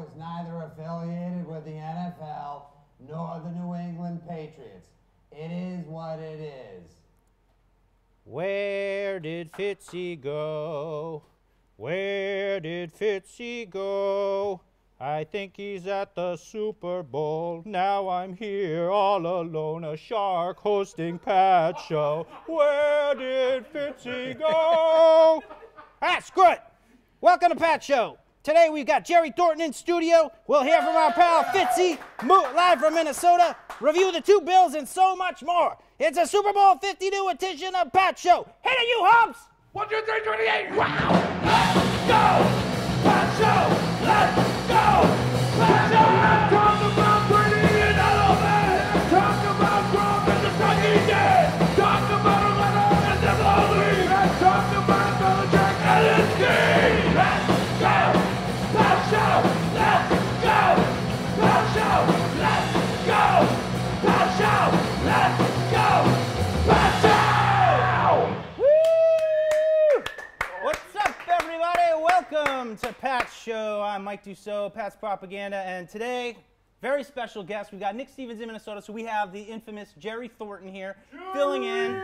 Is neither affiliated with the NFL nor the New England Patriots. It is what it is. Where did Fitzy go? Where did Fitzy go? I think he's at the Super Bowl. Now I'm here all alone, a shark hosting Pat Show. Where did Fitzy go? Ah, screw it. Welcome to Pat Show. Today we've got Jerry Thornton in studio. We'll hear from our pal Fitzy, mo- live from Minnesota, review the two bills and so much more. It's a Super Bowl 52 edition of Pat Show. Hit it, you humps! One, two, three, 28. Wow! Let's go! Pat show! Let's go! Welcome to Pat's Show. I'm Mike Dussault, Pat's Propaganda, and today, very special guest. We've got Nick Stevens in Minnesota, so we have the infamous Jerry Thornton here filling in.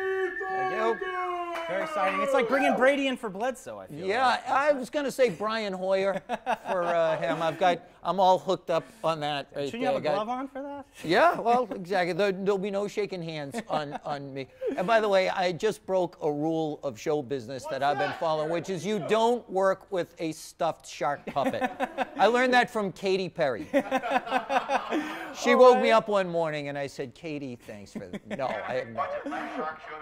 Very exciting. It's like bringing Brady in for Bledsoe, I feel. Yeah, like. I was going to say Brian Hoyer for uh, him. I've got, I'm all hooked up on that. Right Shouldn't you have a got- glove on for that? Yeah, well, exactly. There, there'll be no shaking hands on, on me. And by the way, I just broke a rule of show business that I've been following, which is you don't work with a stuffed shark puppet. I learned that from Katy Perry. She oh, woke me up one morning and I said, Katie, thanks for No, I have not.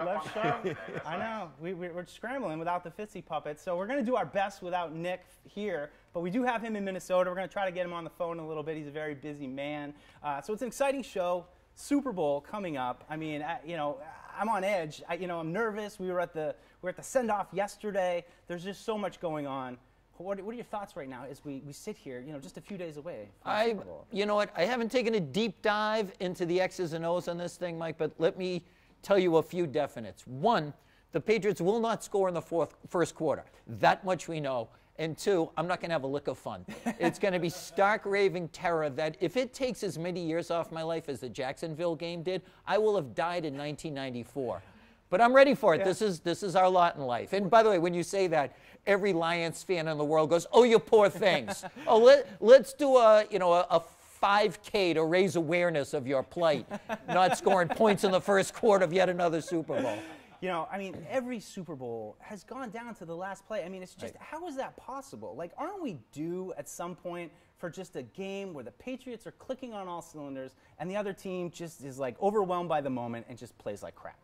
Left show. I know. We, we, we're scrambling without the Fitzy puppet. So we're going to do our best without Nick here. But we do have him in Minnesota. We're going to try to get him on the phone a little bit. He's a very busy man. Uh, so it's an exciting show. Super Bowl coming up. I mean, I, you know, I'm on edge. I, you know, I'm nervous. We were at the we were at the send off yesterday. There's just so much going on. What, what are your thoughts right now as we, we sit here, you know, just a few days away from I, Super Bowl? you know what? I haven't taken a deep dive into the X's and O's on this thing, Mike, but let me tell you a few definites. One, the Patriots will not score in the fourth, first quarter. That much we know. And two, I'm not going to have a lick of fun. It's going to be stark raving terror that if it takes as many years off my life as the Jacksonville game did, I will have died in 1994. But I'm ready for it. This is this is our lot in life. And by the way, when you say that, every Lions fan in the world goes, "Oh, you poor things." oh, let let's do a you know a, a 5K to raise awareness of your plight, not scoring points in the first quarter of yet another Super Bowl. You know, I mean, every Super Bowl has gone down to the last play. I mean, it's just, Right. how is that possible? Like, aren't we due at some point for just a game where the Patriots are clicking on all cylinders and the other team just is like overwhelmed by the moment and just plays like crap?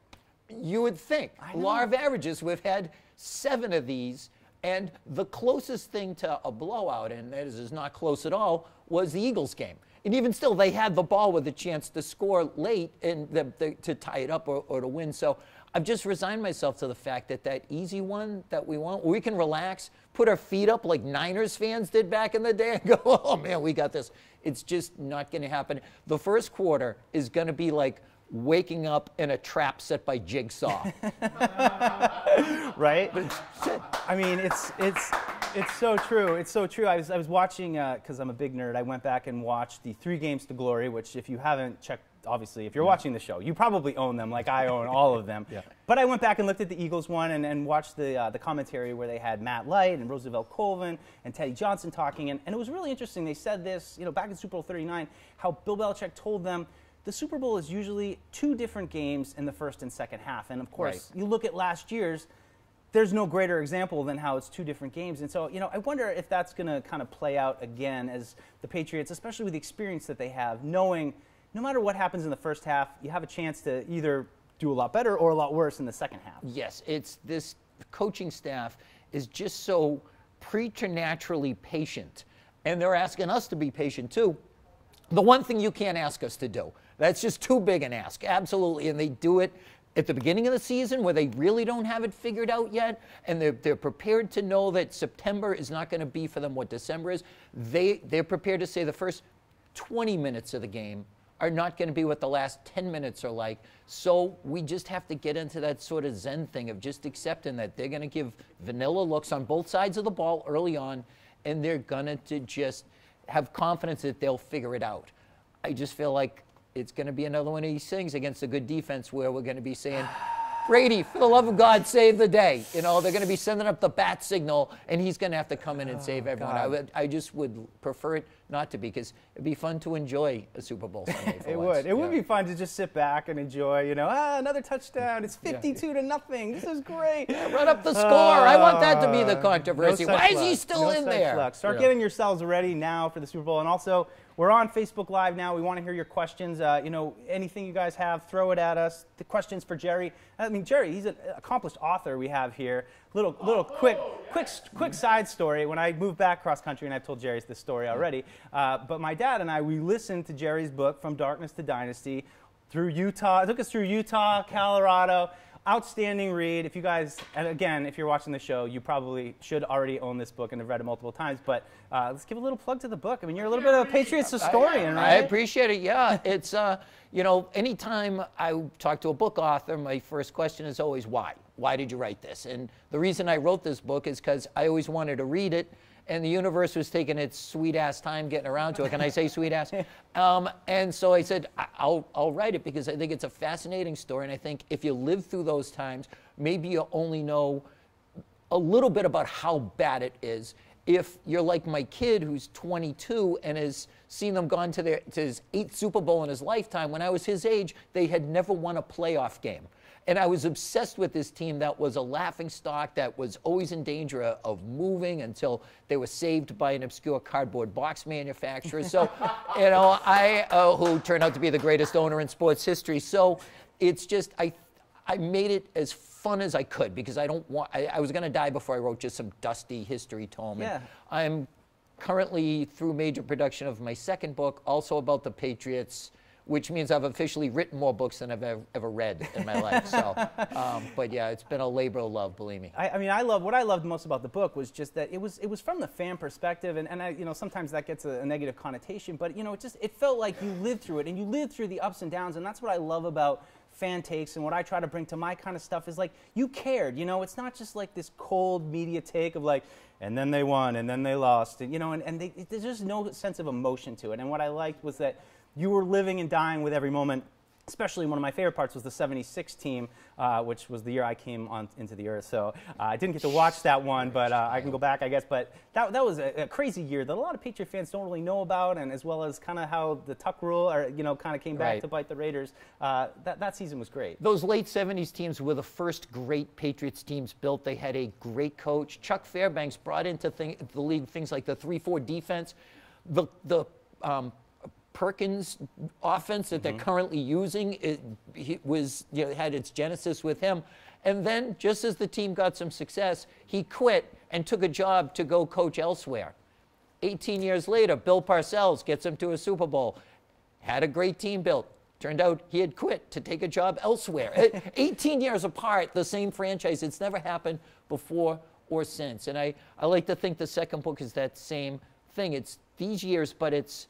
You would think. Law of averages, we've had seven of these, and the closest thing to a blowout, and that is, is not close at all, was the Eagles game. And even still, they had the ball with a chance to score late and the, the, to tie it up or, or to win. So I've just resigned myself to the fact that that easy one that we want, we can relax, put our feet up like Niners fans did back in the day, and go, oh man, we got this. It's just not going to happen. The first quarter is going to be like waking up in a trap set by Jigsaw. right? I mean, it's it's it's so true. It's so true. I was I was watching uh, because I'm a big nerd. I went back and watched the Three Games to Glory, which if you haven't checked, obviously, if you're watching the show, you probably own them, like I own all of them. Yeah. But I went back and looked at the Eagles one and, and watched the uh, the commentary where they had Matt Light and Rosevelt Colvin and Teddy Johnson talking, and, and it was really interesting. They said this, you know, back in Super Bowl 39, how Bill Belichick told them. The Super Bowl is usually two different games in the first and second half. And of course, Right. you look at last year's, there's no greater example than how it's two different games. And so, you know, I wonder if that's going to kind of play out again as the Patriots, especially with the experience that they have, knowing no matter what happens in the first half, you have a chance to either do a lot better or a lot worse in the second half. Yes, it's this coaching staff is just so preternaturally patient. And they're asking us to be patient too. The one thing you can't ask us to do, that's just too big an ask, absolutely. And they do it at the beginning of the season where they really don't have it figured out yet, and they're, they're prepared to know that September is not going to be for them what December is. They, they're prepared to say the first 20 minutes of the game are not going to be what the last 10 minutes are like. So we just have to get into that sort of Zen thing of just accepting that they're going to give vanilla looks on both sides of the ball early on, and they're going to just have confidence that they'll figure it out. I just feel like it's going to be another one of these things against a good defense where we're going to be saying, Brady, for the love of God, save the day. You know, they're going to be sending up the bat signal, and he's going to have to come in and save oh, everyone. I, would, I just would prefer it not to be because it'd be fun to enjoy a Super Bowl Sunday. It once. would. It would be fun to just sit back and enjoy, you know, ah, another touchdown. It's 52 to nothing. This is great. Run up the score. I want that to be the Uh, controversy. no Why is he still No in there? luck. Start Yeah. getting yourselves ready now for the Super Bowl. And also, we're on Facebook Live now. We want to hear your questions. Uh, you know, anything you guys have, throw it at us. The questions for Jerry. I mean, Jerry, he's an accomplished author we have here. Little, little quick, quick, quick side story. When I moved back cross country, and I've told Jerry's this story already, uh, but my dad and I, we listened to Jerry's book, From Darkness to Dynasty, through Utah. It took us through Utah, Colorado. Outstanding read. If you guys, and again, if you're watching the show, you probably should already own this book and have read it multiple times. But uh, let's give a little plug to the book. I mean, you're a little bit of a Patriots historian, right? I appreciate it. Yeah, it's uh, you know, anytime I talk to a book author, my first question is always why. Why did you write this? And the reason I wrote this book is because I always wanted to read it, and the universe was taking its sweet ass time getting around to it. Can I say sweet ass? Um, and so I said I'll I'll write it because I think it's a fascinating story, and I think if you live through those times, maybe you only know a little bit about how bad it is. If you're like my kid who's 22 and has seen them gone to their to his eighth Super Bowl in his lifetime, when I was his age, they had never won a playoff game. And I was obsessed with this team that was a laughing stock that was always in danger of- moving until they were saved by an obscure cardboard box manufacturer. So, you know, I, uh, who turned out to be the greatest owner in sports history. So it's just, I I made it as fun as I could because I don't want. I, I was going to die before I wrote just some dusty history tome. Yeah. I'm currently through major production of my second book, also about the Patriots, which means I've officially written more books than I've ever, ever read in my life. So, um, but yeah, it's been a labor of love, believe me. I, I mean, I love what I loved most about the book was just that it was it was from the fan perspective, and, and I, you know sometimes that gets a, a negative connotation, but you know it just it felt like you lived through it, and you lived through the ups and downs, and that's what I love about fan takes and what I try to bring to my kind of stuff is like you cared, you know, it's not just like this cold media take of like, and then they won, and then they lost, and you know, and, and they, there's just no sense of emotion to it, and what I liked was that you were living and dying with every moment especially one of my favorite parts was the 76 team, uh, which was the year I came on into the earth. So uh, I didn't get to watch that one, but uh, I can go back, I guess. But that, that was a, a crazy year that a lot of Patriot fans don't really know about, and as well as kind of how the Tuck rule, or you know, kind of came back Right. to bite the Raiders. Uh, that, that season was great. Those late 70s teams were the first great Patriots teams built. They had a great coach. Chuck Fairbanks brought into thing, the league things like the 3 4 defense. The, the um, Perkins offense that they're currently using it, he was you know, had its genesis with him. And then, just as the team got some success, he quit and took a job to go coach elsewhere. 18 years later, Bill Parcells gets him to a Super Bowl. Had a great team built. Turned out he had quit to take a job elsewhere. Eh, 18 years apart, the same franchise. It's never happened before or since. And I, I like to think the second book is that same thing. It's these years, but it's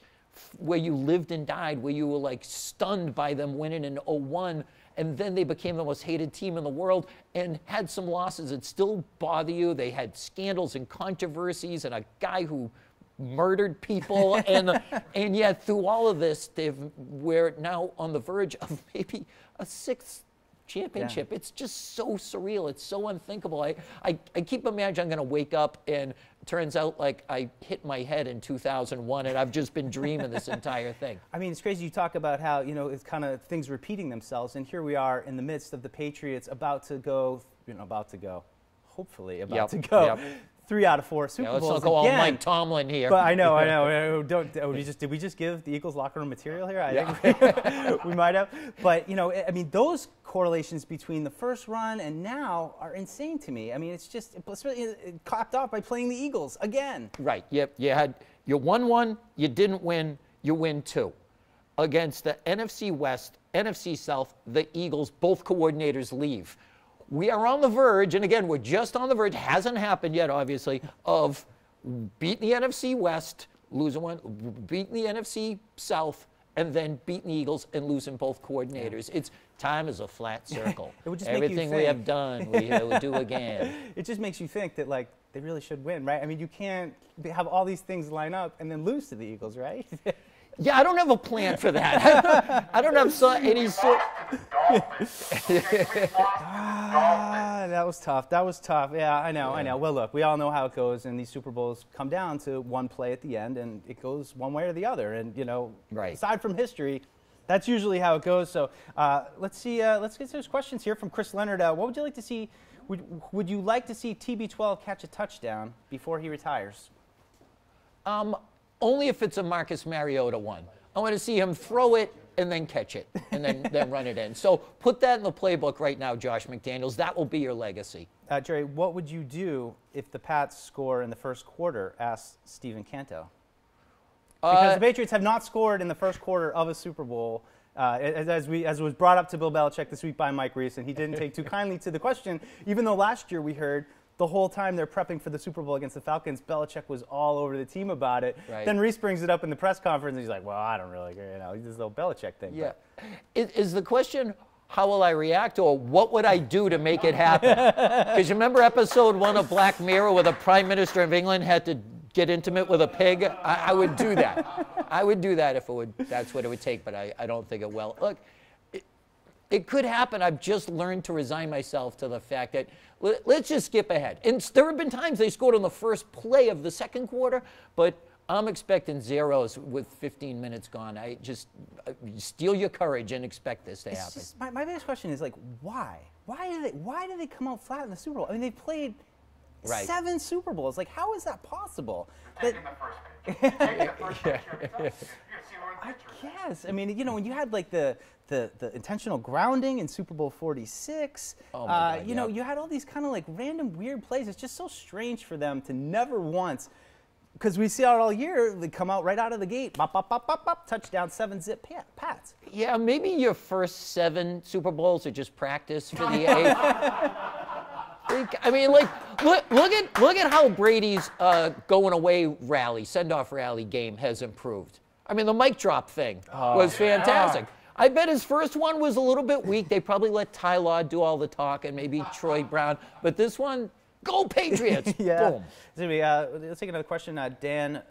where you lived and died, where you were like stunned by them winning in 01 and then they became the most hated team in the world and had some losses that still bother you. They had scandals and controversies and a guy who murdered people. And and yet through all of this they've we're now on the verge of maybe a sixth championship. It's just so surreal. It's so unthinkable. I i, I keep imagining i'm going to wake up and turns out like i hit my head in 2001 and i've just been dreaming this entire thing I mean, it's crazy. You talk about how you know it's kind of things repeating themselves, and here we are in the midst of the Patriots about to go, you know, about to go, hopefully about Yep, to go, yep. Three out of four Super yeah, let's Bowls not go all mike tomlin here But I know, I know. Uh, Don't, oh, we just, did we just give the Eagles locker room material here? I think we might have. But you know, I mean, those correlations between the first run and now are insane to me. I mean, it's just it's really it capped off by playing the Eagles again. Right. Yep. You had you won one, you didn't win, you win two. Against the NFC West, NFC South, the Eagles, both coordinators leave. We are on the verge, and again, we're just on the verge, hasn't happened yet, obviously, of beating the NFC West, losing one, beating the NFC South, and then beating the Eagles and losing both coordinators. It's time is a flat circle. It would just make you Everything we have done, we will do again. It just makes you think that like they really should win, right? I mean, you can't have all these things line up and then lose to the Eagles, right? Yeah, I don't have a plan for that. I don't have so, any sort. Ah. Ah, that was tough. That was tough. Yeah, I know, I know. Well, look, we all know how it goes, and these Super Bowls come down to one play at the end, and it goes one way or the other. And you know, Right. aside from history, that's usually how it goes. So uh, let's see. Uh, let's get those questions here from Chris Leonard. Uh, what would you like to see? Would, would you like to see TB12 catch a touchdown before he retires? Um, only if it's a Marcus Mariota one. I want to see him throw it and then catch it and then, then run it in. So put that in the playbook right now, Josh McDaniels. That will be your legacy. Uh, Jerry, what would you do if the Pats score in the first quarter? Asked Stephen Canto. Because Uh, the Patriots have not scored in the first quarter of a Super Bowl. Uh, as, as, we, as was brought up to Bill Belichick this week by Mike Reiss, and he didn't take too kindly to the question, even though last year we heard the whole time they're prepping for the Super Bowl against the Falcons, Belichick was all over the team about it. Right. Then Reiss brings it up in the press conference, and he's like, well, I don't really, care, you know, he's this little Belichick thing. Yeah. Is, is the question, how will I react, or what would I do to make it happen? Because you remember episode one of Black Mirror where the Prime Minister of England had to get intimate with a pig? I, I would do that. I would do that if it would, that's what it would take, but I, I don't think it will. Look, it, it could happen. I've just learned to resign myself to the fact that let, us just skip ahead. And there have been times they scored on the first play of the second quarter, but I'm expecting zeros with 15 minutes gone. I just uh, steel your courage and expect this to It's happen. just, my, my biggest question is like, why? Why did they? Why did they come out flat in the Super Bowl? I mean, they played Right. seven Super Bowls. Like, how is that possible? That- Taking the first pitch. Taking the first pitch every time. You see where the I guess. I mean, you know, when you had like the the, the intentional grounding in Super Bowl 46, Oh, my uh, God, you know, you had all these kind of like random weird plays. It's just so strange for them to never once. Because we see it all year, they come out right out of the gate, bop, bop, bop, bop, bop, touchdown, seven zip pat, pats. Yeah, maybe your first seven Super Bowls are just practice for the eighth. I mean, like, look, look at look at how Brady's uh, going away rally, send off rally game has improved. I mean, the mic drop thing was fantastic. I bet his first one was a little bit weak. They probably let Ty Law do all the talk and maybe Troy Brown, but this one, go Patriots! Yeah. Boom. So uh, let's take another question. Uh, Dan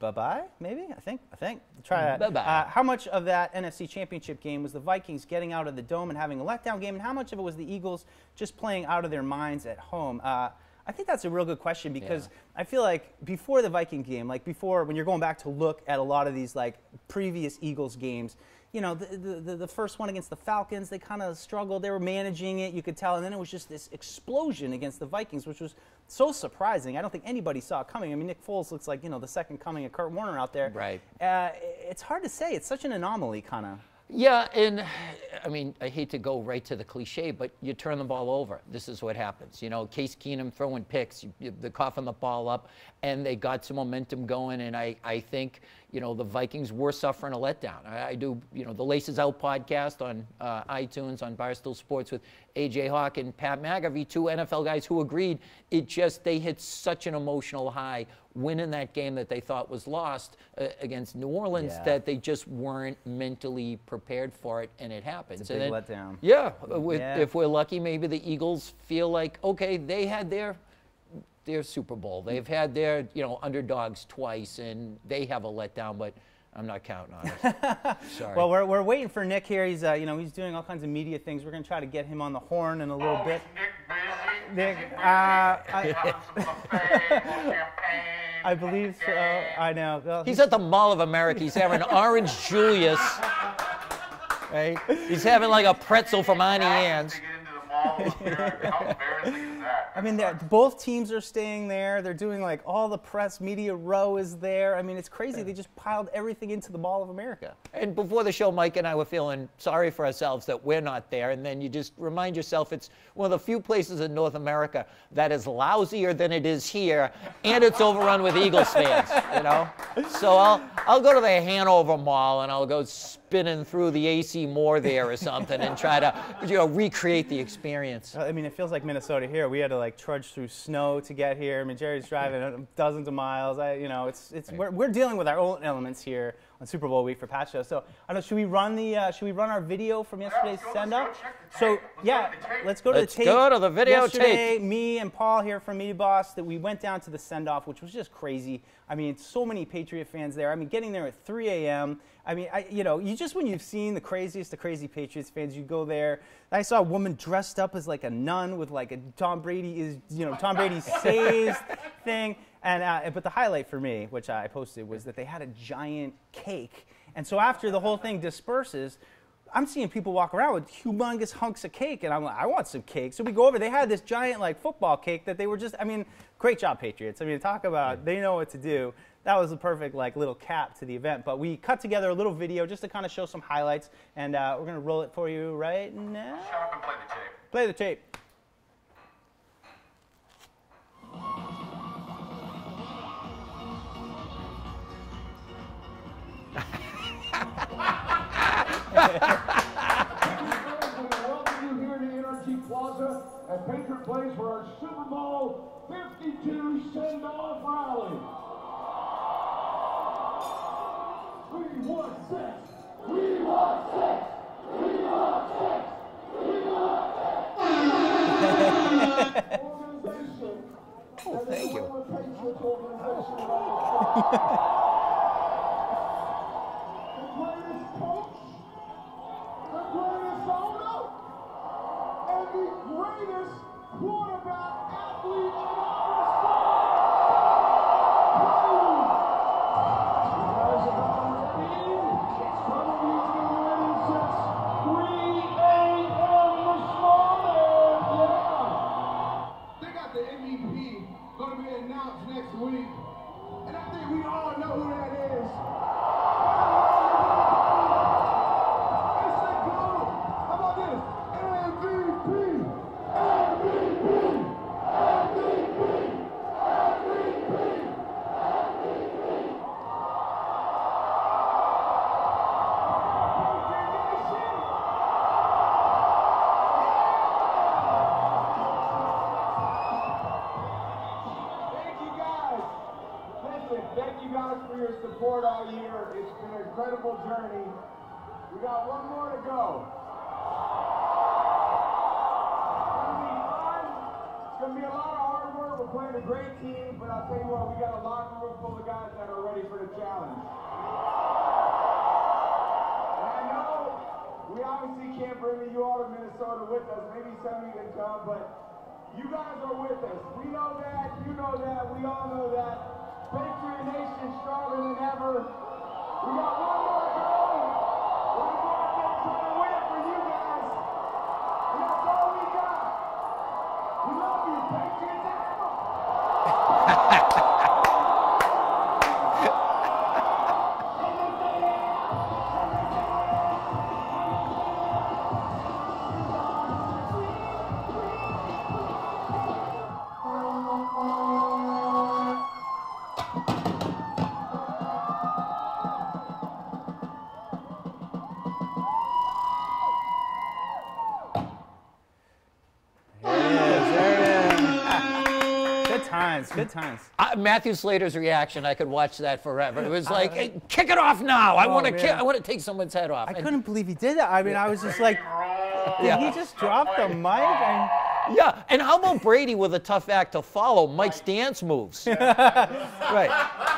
Bye-bye, maybe? I think. I think. Try that. Bye-bye. Uh, how much of that NFC Championship game was the Vikings getting out of the dome and having a letdown game, and how much of it was the Eagles just playing out of their minds at home? Uh, I think that's a real good question because I feel like before the Viking game, like before when you're going back to look at a lot of these like previous Eagles games, you know, the, the, the- first one against the Falcons, they kind of struggled. They were managing it, you could tell. And then it was just this explosion against the Vikings, which was so surprising. I don't think anybody saw it coming. I mean, Nick Foles looks like, you know, the second coming of Kurt Warner out there. Right. Uh, it's hard to say. It's such an anomaly, kind of. Yeah, and I mean, I hate to go right to the cliche, but you turn the ball over. This is what happens. You know, Case Keenum throwing picks, you, you, they're coughing the ball up, and they got some momentum going. And I, I think, you know, the Vikings were suffering a letdown. I, I do, you know, the Laces Out podcast on uh, iTunes, on Barstool Sports with AJ Hawk and Pat McAfee, two NFL guys who agreed it just, they hit such an emotional high winning that game that they thought was lost uh, against New Orleans Yeah. that they just weren't mentally prepared for it, and it happens. It's a And then- letdown. Yeah, with, Yeah. if we're lucky, maybe the Eagles feel like okay, they had their their Super Bowl. They've had their you know underdogs twice, and they have a letdown, but I'm not counting on it. Sorry. Well, we're, we're waiting for Nick here. He's, uh, you know, he's doing all kinds of media things. We're going to try to get him on the horn in a little Oh, bit. Nick busy? Nick, Is he busy? uh, I- Having some buffet, little champagne. I believe so. I know. Well, He's at the Mall of America. He's having an orange Julius. Right? He's having like a pretzel from Auntie Anne's. I mean, both teams are staying there. They're doing like all the press media row is there. I mean, it's crazy. They just piled everything into the Mall of America. And before the show, Mike and I were feeling sorry for ourselves that we're not there. And then you just remind yourself it's one of the few places in North America that is lousier than it is here, and it's overrun with Eagles fans. You know, so I'll I'll go to the Hanover Mall and I'll go spinning through the AC Moore there or something and try to you know recreate the experience. I mean, it feels like Minnesota here. We had to like trudge through snow to get here. I mean, Jerry's driving dozens of miles. I, you know, it's it's we're, we're dealing with our own elements here on Super Bowl week for Pat Show. So I don't know. Should we run the? Uh, should we run our video from yesterday's let's send let's up? go check the So tape. Let's go yeah, to the tape. let's go to Let's the tape. go to the videotape. Yesterday, me and Paul here from Media Boss that we went down to the send off, which was just crazy. I mean, so many Patriot fans there. I mean, getting there at 3 a.m. I mean, I, you know, you just when you've seen the craziest, the crazy Patriots fans, you go there. I saw a woman dressed up as like a nun with like a Tom Brady is, you know, Tom Brady saves thing. And uh, but the highlight for me, which I posted, was that they had a giant cake. And so after the whole thing disperses, I'm seeing people walk around with humongous hunks of cake, and I'm like, I want some cake. So we go over. They had this giant like football cake that they were just. I mean, great job, Patriots. I mean, talk about they know what to do. That was the perfect like little cap to the event. But we cut together a little video just to kind of show some highlights, and uh, we're gonna roll it for you right now. Shut up and play the tape. Play the tape. Welcome you here to Energy Plaza as Patriot Place for our Super Bowl 52 send-off rally. We want sex. We want sex. We want sex. We want sex. Oh, thank you. We're a great times. Good times. Uh, Matthew Slater's reaction, I could watch that forever. It was like, "Hey, kick it off now! I want to, Oh. I want to take someone's head off. I And- couldn't believe he did that. I mean, I was just like, did Yeah. he just drop the mic? And, Yeah, and how about Brady with a tough act to follow? Mike's dance moves. right.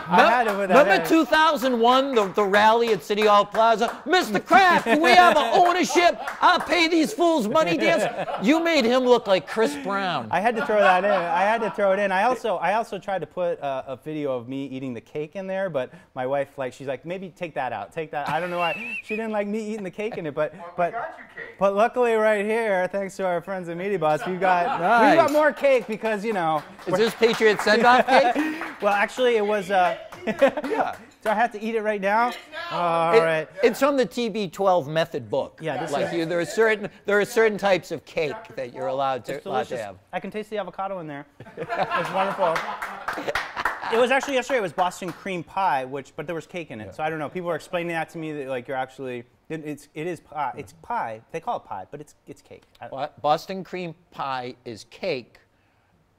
I had it with Remember 2001, the, the rally at City Hall Plaza? Mr. Kraft, we have an ownership? I'll pay these fools money dance. You made him look like Chris Brown. I had to throw that in. I had to throw it in. I also, I also tried to put a, a video of me eating the cake in there, but my wife, like, she's like, maybe take that out. Take that. I don't know why. She didn't like me eating the cake in it, but, but, got you cake. but luckily, right here, thanks to our friends at Media Boss, we've got, Nice. we've got more cake because you know. Is this Patriot send-off cake? Well, actually, it was. Uh, yeah. Do I have to eat it right now? All It- right. It's from the TB12 method book. Yeah, this like is- you, there are certain there are certain types of cake that you're allowed to, It's allowed to delicious. have. I can taste the avocado in there. it's wonderful. It was actually yesterday. It was Boston cream pie, which but there was cake in it. So I don't know. People are explaining that to me that like you're actually it, it's it is pie. It's pie. They call it pie, but it's it's cake. I- Boston cream pie is cake,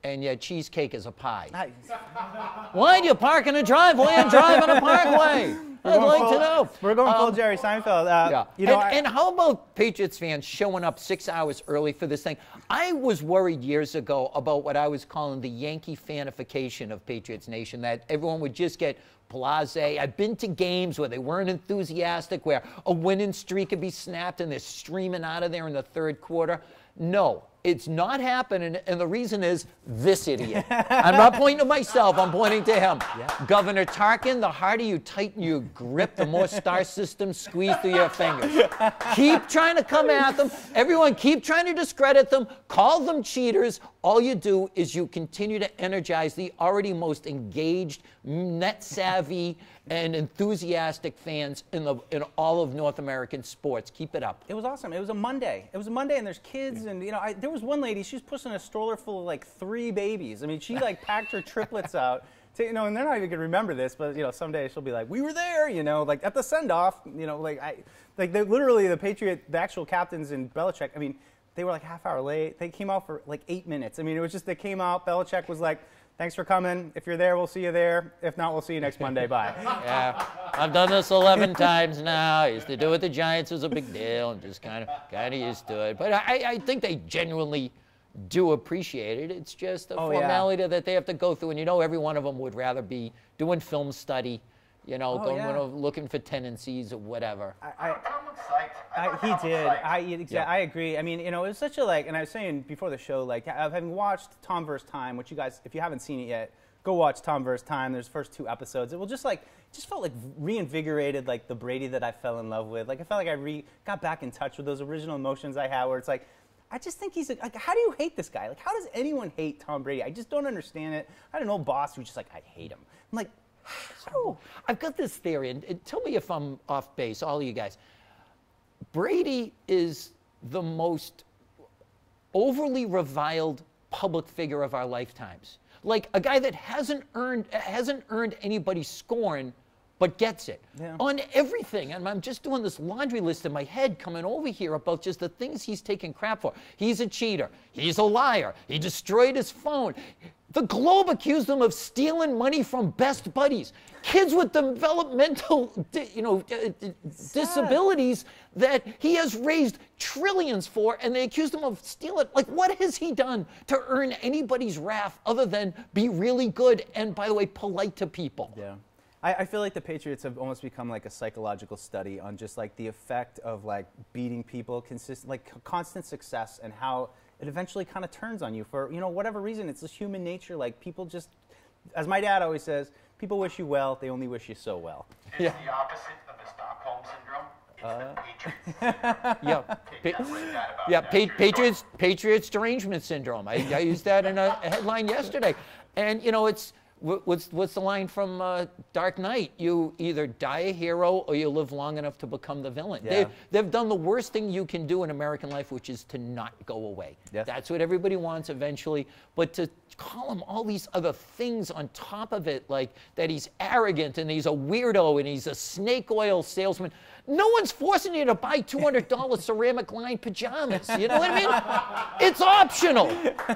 and yet cheesecake is a pie. I- Why do you park in a driveway and drive on a parkway? I'd like full- to know. We're going full Um, Jerry Seinfeld. Uh, Yeah. You know, and, I- and how about Patriots fans showing up six hours early for this thing? I was worried years ago about what I was calling the Yankee fanification of Patriots Nation, that everyone would just get blase. I've been to games where they weren't enthusiastic, where a winning streak could be snapped and they're streaming out of there in the third quarter. No, it's not happening. And the reason is this idiot. I'm not pointing to myself, I'm pointing to him. Governor Tarkin, the harder you tighten your grip, the more star systems squeeze through your fingers. keep trying to come at them. Everyone, keep trying to discredit them. Call them cheaters. All you do is you continue to energize the already most engaged, net savvy, and enthusiastic fans in, the, in all of North American sports. Keep it up. It was awesome. It was a Monday. It was a Monday, and there's kids, and you know, I, there was one lady. She was pushing a stroller full of like three babies. I mean, she like packed her triplets out. To, you know, and they're not even gonna remember this, but you know, someday she'll be like, "We were there," you know, like at the send off. You know, like I, like literally the Patriot, the actual captains in Belichick. I mean, they were like half hour late. They came out for like eight minutes. I mean, it was just they came out. Belichick was like. Thanks for coming. If you're there, we'll see you there. If not, we'll see you next Monday. Bye. Yeah, I've done this 11 times now. I used to do it with the Giants. It was a big deal and just kind of kind of used to it. But I, I think they genuinely do appreciate it. It's just a Oh, yeah. formality that they have to go through. And you know, every one of them would rather be doing film study, you know, Oh, going yeah. looking for tendencies or whatever. I, Tom looks psyched. I I, he did. looked psyched. I exa- I agree. I mean, you know, it was such a like, and I was saying before the show, like, ha- having watched Tom vs. Time, which you guys, if you haven't seen it yet, go watch Tom vs. Time. There's the first two episodes. It will just like, just felt like reinvigorated, like the Brady that I fell in love with. Like, I felt like I re got back in touch with those original emotions I had, where it's like. I just think he's like, how do you hate this guy? Like, how does anyone hate Tom Brady? I just don't understand it. I had an old boss who's just like, I hate him. I'm like, how? I've got this theory, and, and tell me if I'm off base, all of you guys. Brady is the most overly reviled public figure of our lifetimes. Like a guy that hasn't earned hasn't earned anybody's scorn, but gets it Yeah. on everything. And I'm just doing this laundry list in my head, coming over here about just the things he's taking crap for. He's a cheater. He's a liar. He destroyed his phone. The Globe accused him of stealing money from best buddies, kids with developmental, you know, uh, uh, disabilities that he has raised trillions for, and they accused him of stealing. Like, what has he done to earn anybody's wrath other than be really good and, by the way, polite to people? Yeah. I, feel like the Patriots have almost become like a psychological study on just like the effect of like beating people, consist like constant success, and how it eventually kind of turns on you for you know whatever reason. It's just human nature. Like people just, as my dad always says, people wish you well. They only wish you so well. It's the opposite of the Stockholm syndrome. It's the uh. Patriots. Yeah. Pa- that, read that about Yeah, pa- Patriots, Patriots derangement syndrome. I, I used that in a headline yesterday. And, you know, it's wh- what's, what's the line from uh, Dark Knight? You either die a hero or you live long enough to become the villain. They, Yeah. they've done the worst thing you can do in American life, which is to not go away. That's what everybody wants eventually. But to call him all these other things on top of it, like that he's arrogant and he's a weirdo and he's a snake oil salesman. No one's forcing you to buy $200 ceramic lined pajamas. You know what I mean? It's optional.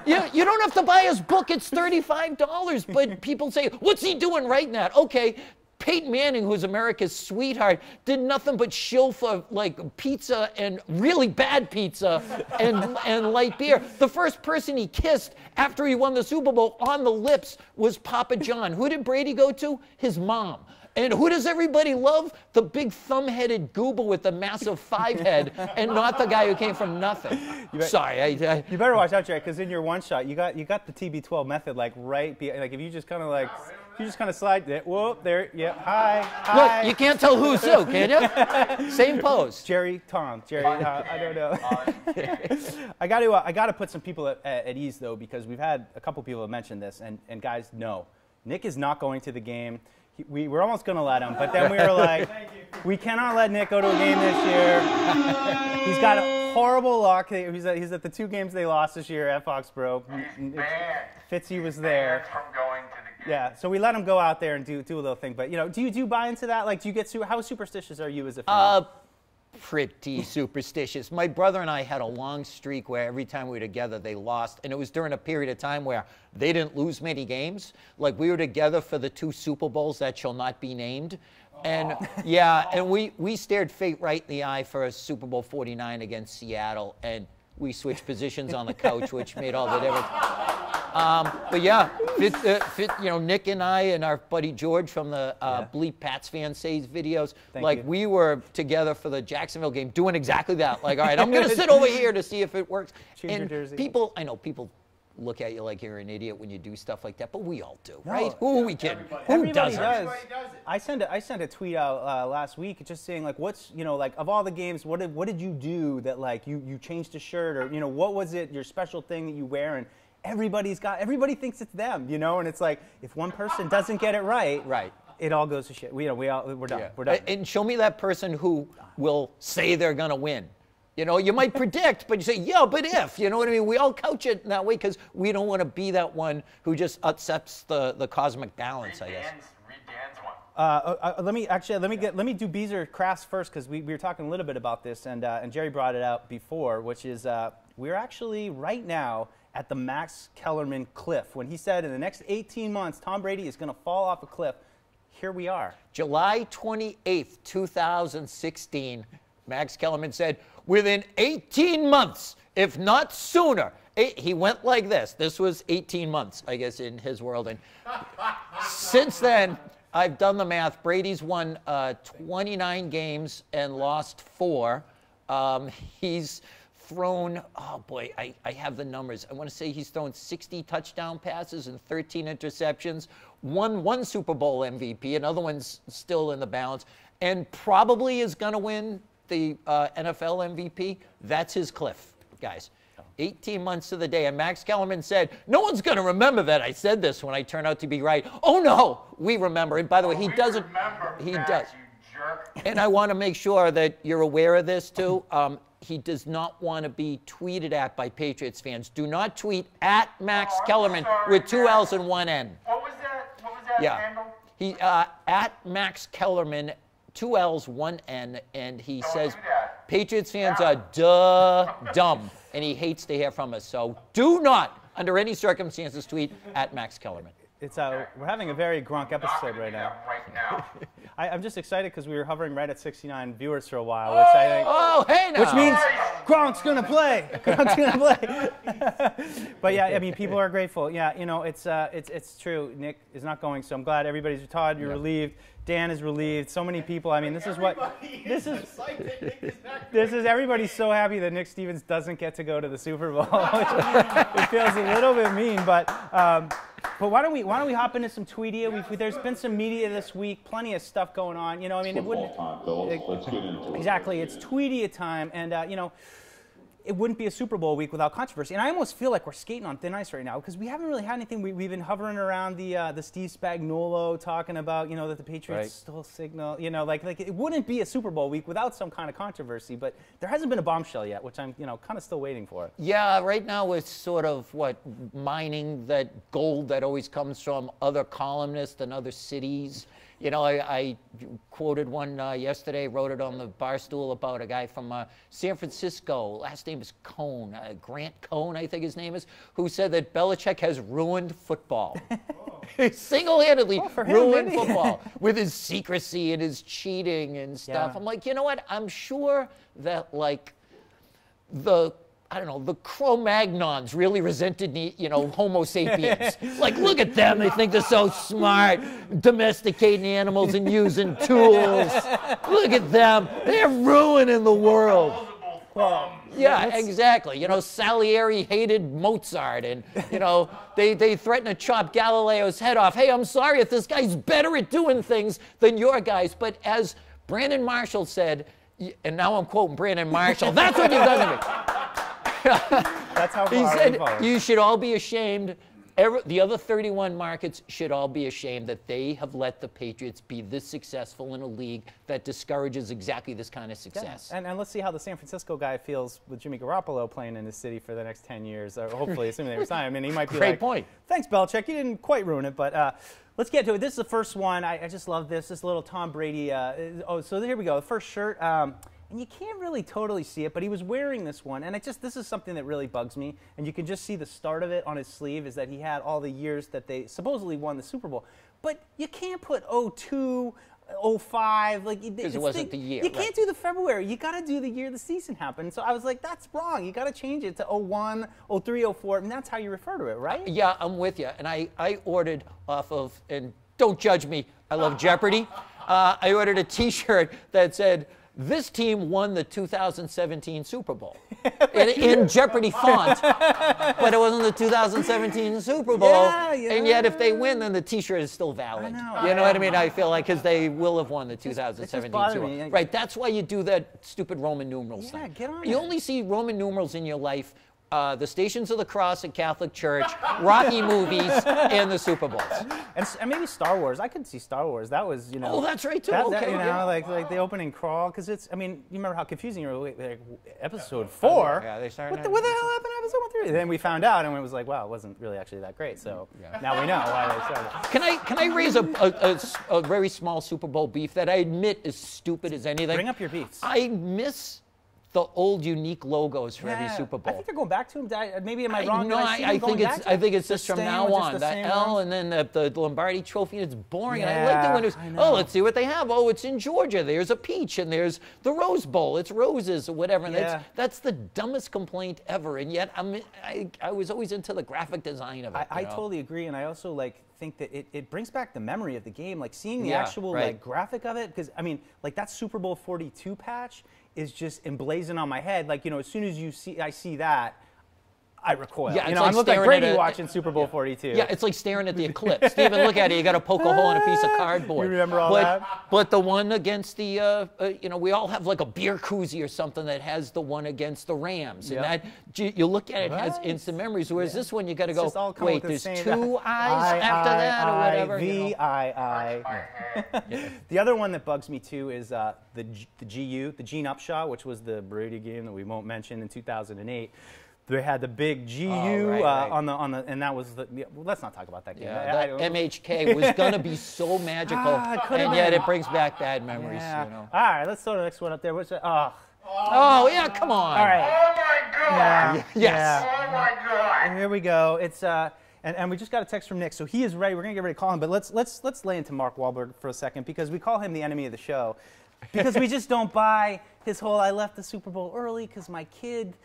You, you don't have to buy his book, it's $35. But people say, what's he doing writing that? Okay. Peyton Manning, who's America's sweetheart, did nothing but shill for like pizza and really bad pizza and, and light beer. The first person he kissed after he won the Super Bowl on the lips was Papa John. Who did Brady go to? His mom. And who does everybody love? The big thumb-headed goober with the massive five head, and not the guy who came from nothing. Sorry, I, I, You better watch out, Jack, because in your one shot, you got you got the TB12 method like right, be, like if you just kind of like, you just kind of slide it. Whoop, there, yeah, hi, hi. look, you can't tell who's who, can you? Same pose. Jerry, Tom, Jerry. Uh, I don't know. I got to uh, I got to put some people at, at, at ease though because we've had a couple people have mentioned this and and guys know Nick is not going to the game. He, we were almost going to let him, but then we were like, we cannot let Nick go to a game this year. he's got a horrible luck. He's at, he's at the two games they lost this year at Foxborough. He's banned. Fitzy was there. From going to the. Yeah, so we let him go out there and do do a little thing. But you know, do you do you buy into that? Like, do you get su- how superstitious are you as a fan? Uh, pretty superstitious. My brother and I had a long streak where every time we were together, they lost. And it was during a period of time where they didn't lose many games. Like we were together for the two Super Bowls that shall not be named. And yeah, and we, we stared fate right in the eye for a Super Bowl 49 against Seattle. And we switched positions on the couch, which made all the difference. Um, but yeah, fit, uh, fit, you know, Nick and I and our buddy George from the uh, Bleep Pats fan says videos, Thank like you. we were together for the Jacksonville game doing exactly that. Like, all right, I'm going to sit over here to see if it works. Change your jersey. people, I know people look at you like you're an idiot when you do stuff like that, but we all do, right? Who are we kidding? Who Everybody doesn't? does. Everybody does it. I sent a, I sent a tweet out uh, last week just saying like what's you know like of all the games what did what did you do that like you you changed a shirt or you know what was it your special thing that you wear and everybody's got everybody thinks it's them you know and it's like if one person doesn't get it right Right. it all goes to shit we you know we all we're done Yeah. we're done And show me that person who will say they're going to win. You know, you might predict, but you say, yeah, but if. You know what I mean? We all couch it in that way because we don't want to be that one who just upsets the, the cosmic balance, I guess. Dan's, read Dan's one. Uh, uh, let me actually let me get let me do Beezer Crafts first because we, we were talking a little bit about this and uh, and Jerry brought it out before, which is uh, we're actually right now at the Max Kellerman cliff when he said in the next 18 months Tom Brady is going to fall off a cliff. Here we are. July 28th, 2016, Max Kellerman said, within 18 months, if not sooner, eight, he went like this. This was 18 months, I guess, in his world. And since then, I've done the math. Brady's won uh, 29 games and lost four. Um, he's thrown, oh boy, I, I have the numbers. I want to say he's thrown 60 touchdown passes and 13 interceptions, won one Super Bowl MVP, another one's still in the balance, and probably is going to win the uh, NFL MVP. That's his cliff, guys. 18 months to the day. And Max Kellerman said, No one's going to remember that I said this when I turn out to be right. Oh, no, we remember. And by the way, he We doesn't. Remember, he Max, does. You jerk. And I want to make sure that you're aware of this too. Um, he does not want to be tweeted at by Patriots fans. Do not tweet at Max Oh, Kellerman sorry, with two Max. L's and one N. What was that? What was that Yeah. handle? He uh, at Max Kellerman, two L's, one N, and he Don't says. Patriots fans are duh dumb, and he hates to hear from us. So do not, under any circumstances, tweet at Max Kellerman. It's uh, we're having a very Gronk episode right now. Right now. I, I'm just excited because we were hovering right at 69 viewers for a while, which I think. Oh, hey now. Which means Gronk's gonna play. Gronk's gonna play. but yeah, I mean, people are grateful. Yeah, you know, it's uh, it's it's true. Nick is not going, so I'm glad everybody's retired. You're Yeah. relieved. Dan is relieved. So many people. I mean, this is what this is. This is everybody's so happy that Nick Stevens doesn't get to go to the Super Bowl. it feels a little bit mean, but um, but why don't we why don't we hop into some Tweedia? We've, there's been some media this week, plenty of stuff going on. You know, I mean, it wouldn't time, Bill. Let's get into it. Exactly. It's Tweedia time, and uh, you know, it wouldn't be a Super Bowl week without controversy. And I almost feel like we're skating on thin ice right now because we haven't really had anything. We, we've been hovering around the uh, the Steve Spagnuolo talking about you know that the Patriots Right. stole signal. You know, like like it wouldn't be a Super Bowl week without some kind of controversy. But there hasn't been a bombshell yet, which I'm you know kind of still waiting for. Yeah, right now it's sort of what mining that gold that always comes from other columnists and other cities. You know, I, I quoted one uh, yesterday, wrote it on the Barstool about a guy from uh, San Francisco. Last name is Cohn, uh, Grant Cohn, I think his name is, who said that Belichick has ruined football. Single-handedly ruined maybe. football with his secrecy and his cheating and stuff. Yeah. I'm like, you know what? I'm sure that like the I don't know, the Cro-Magnons really resented, you know, Homo sapiens. like, look at them. They think they're so smart, domesticating animals and using tools. Look at them. They're ruining the world. Well. Yeah, exactly. You know, Salieri hated Mozart, and you know they they threatened to chop Galileo's head off. Hey, I'm sorry if this guy's better at doing things than your guys, but as Brandon Marshall said, and now I'm quoting Brandon Marshall. That's what you've done to me. That's how He said you should all be ashamed. Every, the other 31 markets should all be ashamed that they have let the Patriots be this successful in a league that discourages exactly this kind of Yeah. success. And, and let's see how the San Francisco guy feels with Jimmy Garoppolo playing in his city for the next 10 years, or hopefully, assuming they resign. I mean, he might be Great like, point. Thanks, Belichick. You didn't quite ruin it, but uh, let's get to it. This is the first one. I, I just love this. This little Tom Brady. Uh, oh, so here we go. The first shirt. Um, and you can't really totally see it, but he was wearing this one, and it just this is something that really bugs me, and you can just see the start of it on his sleeve is that he had all the years that they supposedly won the Super Bowl, but you can't put 02. 05 like Because it wasn't the year, you right. can't do the february you got to do the year the season happened so i was like that's wrong you got to change it to 01 03 04 and that's how you refer to it right Yeah, I'm with you. And I, I ordered off of, and don't judge me, I love Jeopardy. Uh, I ordered a t shirt that said, this team won the 2017 Super Bowl in, in Jeopardy font, but it wasn't the 2017 Super Bowl. Yeah, And yet, if they win, then the T-shirt is still valid. know. You know what I mean? I feel like because they will have won the 2017 Super Bowl. Right. That's why you do that stupid Roman numerals Yeah, thing. get on You it. only see Roman numerals in your life. Uh, the Stations of the Cross at Catholic Church, Rocky movies, and the Super Bowls. and, and maybe Star Wars. I could see Star Wars. That was, you know. Oh, that's right, too. That, that, Okay, you know, yeah. like like the opening crawl, because it's. I mean, you remember how confusing you were. Wait, like, episode four. Oh, yeah, they started What the, what the hell happened to episode one three? Then we found out, and it was like, wow, it wasn't really actually that great. So now we know why they started. Can I can I raise a a very small Super Bowl beef that I admit is stupid as anything? Bring up your beefs. I miss the old unique logos for every Super Bowl. I think they're going back to them. I- uh, Maybe am I wrong? no, I, I think it's I think it's Just from now on. the The L ones? and then the, the Lombardi Trophy. and It's boring. and I like the when it was. Yeah, I Oh, let's see what they have. Oh, it's in Georgia. There's a peach, and there's the Rose Bowl. It's roses or whatever. And Yeah. that's that's the dumbest complaint ever. And yet I'm I, I was always into the graphic design of it. I, know? totally agree, and I also like think that it, it brings back the memory of the game, like seeing the Yeah, actual right. like graphic of it. Because I mean, like that Super Bowl 42 patch is just emblazoned on my head. Like you know, as soon as you see, I see that, I recoil. Yeah, you know, like I'm looking like Brady a- watching Super Bowl 42. Yeah, it's like staring at the eclipse. To even look at it, you got to poke a hole in a piece of cardboard. You remember all but, that? But the one against the, uh, uh, you know, we all have like a beer koozie or something that has the one against the Rams, Yep. and that you, you look at it, it has instant memories. Whereas this one, you got to go. just all coming Wait, with the there's two eyes I, after I, that, or I, whatever. you know. I I. The other one that bugs me too is uh, the G, the GU, the Gene Upshaw, which was the Brady game that we won't mention in 2008. They had the big GU Oh, right, uh, right. on the on the, and that was the. Yeah, well, let's not talk about that game. Yeah, I- that I MHK was gonna be so magical, Ah, and yet been. it brings back bad memories. Yeah. You know. All right, let's throw the next one up there. What's that? Oh, Oh yeah, come on. all right. Oh my god! Yeah. Yes. yeah. Oh my god! And here we go. It's uh, and, and we just got a text from Nick, so he is ready. We're gonna get ready to call him, but let's let's let's lay into Mark Wahlberg for a second because we call him the enemy of the show, because we just don't buy his whole "I left the Super Bowl early because my kid g-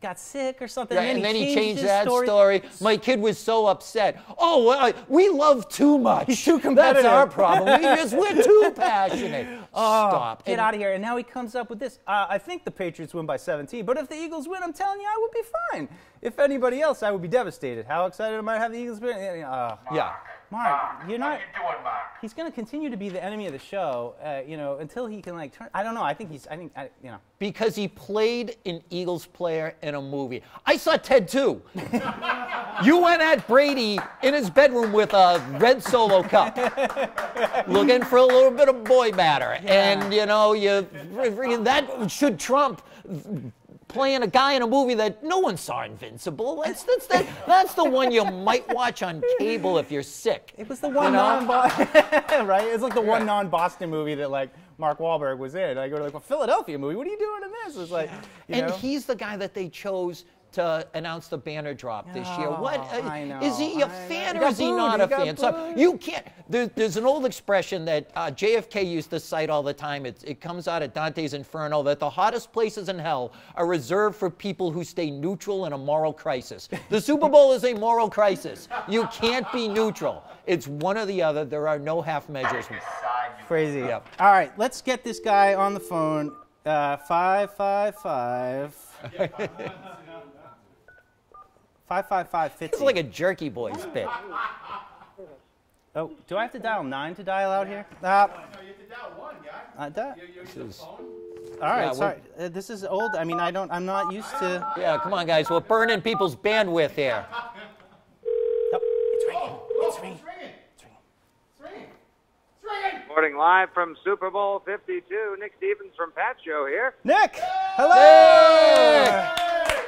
got sick" or something. Right, and then he changed his that story. My kid was so upset. Oh, well, we love too much. He's too That's our problem. We just we're too passionate. Stop. Get And- out of here! And now he comes up with this. Uh, I think the Patriots win by 17, but if the Eagles win, I'm telling you, I would be fine. If anybody else, I would be devastated. How excited am I to have the Eagles win? Uh, Yeah. Mark, you're How not. you doing, Mark? he's going to continue to be the enemy of the show, uh, you know, until he can like turn. I don't know. I think he's. I think I, you know. Because he played an Eagles player in a movie. I saw Ted too. you went at Brady in his bedroom with a red solo cup, looking for a little bit of boy matter, and you know you that should trump playing a guy in a movie that no one saw Invincible. That's that's that, that's the one you might watch on cable if you're sick. It was the one know? non right? It's like the one non-Boston movie that like Mark Wahlberg was in. I go to like a Philadelphia movie. What are you doing in this? It's like, you and know. he's the guy that they chose to announce the banner drop this year. Oh, What uh, know, is he a I fan He or is he booed, not he a fan? So you can't. There, there's an old expression that uh, JFK used to cite all the time. It, it comes out of Dante's Inferno that the hottest places in hell are reserved for people who stay neutral in a moral crisis. The Super Bowl is a moral crisis. You can't be neutral. It's one or the other. There are no half measures. Crazy. Yep. All right, let's get this guy on the phone. Uh, five five five. Five five five fifty. It's like a Jerky Boys bit. Oh, do I have to dial nine to dial out here? Uh, uh, di- This is- all right, Yeah, sorry. Uh, this is old. I mean, I don't. I'm not used to. yeah, come on, guys. We're burning people's bandwidth here. Oh, it's me. It's ringing. It's ringing. Reporting live from Super Bowl 52, Nick Stevens from Pat Show here. Nick, hello.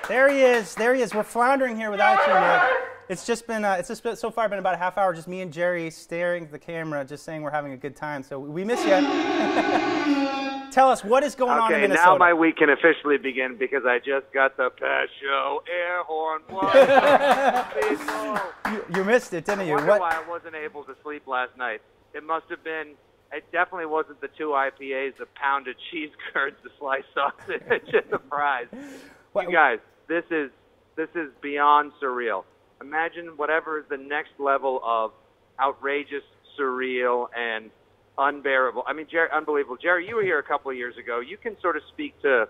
There he is. There he is. We're floundering here without you, Nick. It's just been. Uh, it's just been, so far been about a half hour, just me and Jerry staring at the camera, just saying we're having a good time. So we miss you. Tell us what is going on in Okay, Minnesota. now my week can officially begin because I just got the Show air horn. You, you missed it, didn't I you? wonder What? why I wasn't able to sleep last night. It must have been. It definitely wasn't the two IPAs, the pounded cheese curds, the sliced sausage, and the fries. What- You guys, this is this is beyond surreal. Imagine whatever is the next level of outrageous, surreal, and unbearable. I mean, Jerry, unbelievable. Jerry, you were here a couple of years ago. You can sort of speak to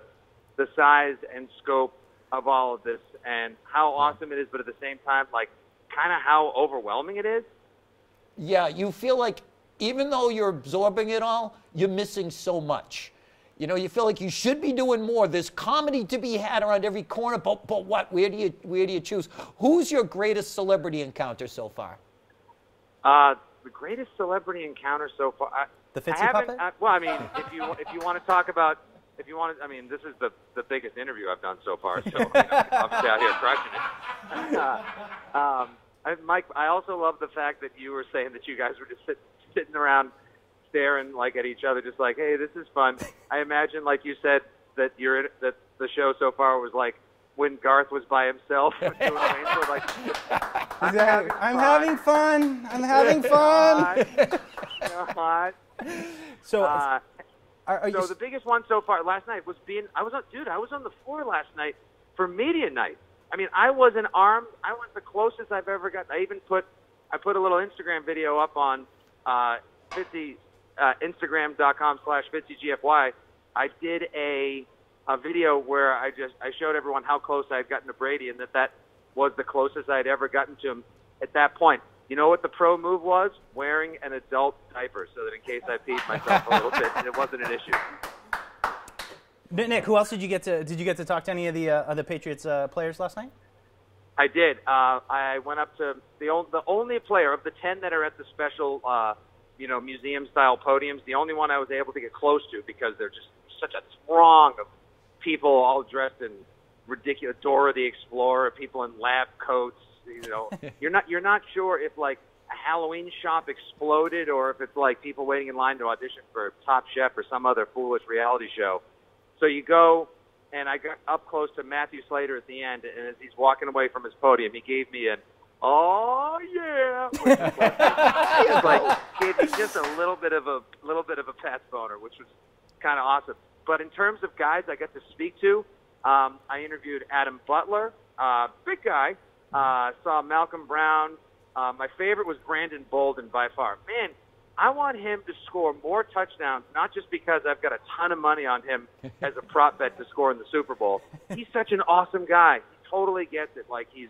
the size and scope of all of this and how awesome it is, but at the same time, like kind of how overwhelming it is. Yeah, you feel like even though you're absorbing it all, you're missing so much. You know, you feel like you should be doing more. There's comedy to be had around every corner, but but what? Where do you where do you choose? Who's your greatest celebrity encounter so far? Uh, the greatest celebrity encounter so far. I, The I Fitzy haven't. puppet? I, well, I mean, if you if you want to talk about, if you want to, I mean, this is the the biggest interview I've done so far. So you know, obviously out here crushing it. Uh, um, I, Mike, I also love the fact that you were saying that you guys were just sit, sitting around staring like at each other, just like, hey, this is fun. I imagine, like you said, that you're that the show so far was like when Garth was by himself Wayne's like. I'm having I'm fun. having fun. I'm having fun. God. So, Uh, are, are you, so the biggest one so far last night was being I was on dude, I was on the floor last night for media night. I mean, I wasn't armed. I was the closest I've ever got. I even put I put a little Instagram video up on uh, Fitzy uh, Instagram.com slash FitzyGFY. I did a a video where I just I showed everyone how close I had gotten to Brady and that that was the closest I had ever gotten to him at that point. You know what the pro move was? Wearing an adult diaper so that in case I peed myself a little bit, it wasn't an issue. Nick, who else did you get to? Did you get to talk to any of the uh, other Patriots uh, players last night? I did. Uh, I went up to the only, the only player of the ten that are at the special, uh, you know, museum style podiums. The only one I was able to get close to because they're just such a throng of people all dressed in ridiculous Dora the Explorer, people in lab coats. You know, you're not you're not sure if like a Halloween shop exploded or if it's like people waiting in line to audition for Top Chef or some other foolish reality show. So you go, and I got up close to Matthew Slater at the end, and as he's walking away from his podium, he gave me an "Oh yeah," which is like, he was like gave me just a little bit of a little bit of a Pat's boner, which was kind of awesome. But in terms of guys I got to speak to, um, I interviewed Adam Butler, uh, big guy. Uh, saw Malcolm Brown. Uh, my favorite was Brandon Bolden by far. Man, I want him to score more touchdowns, not just because I've got a ton of money on him as a prop bet to score in the Super Bowl. He's such an awesome guy. He totally gets it. Like he's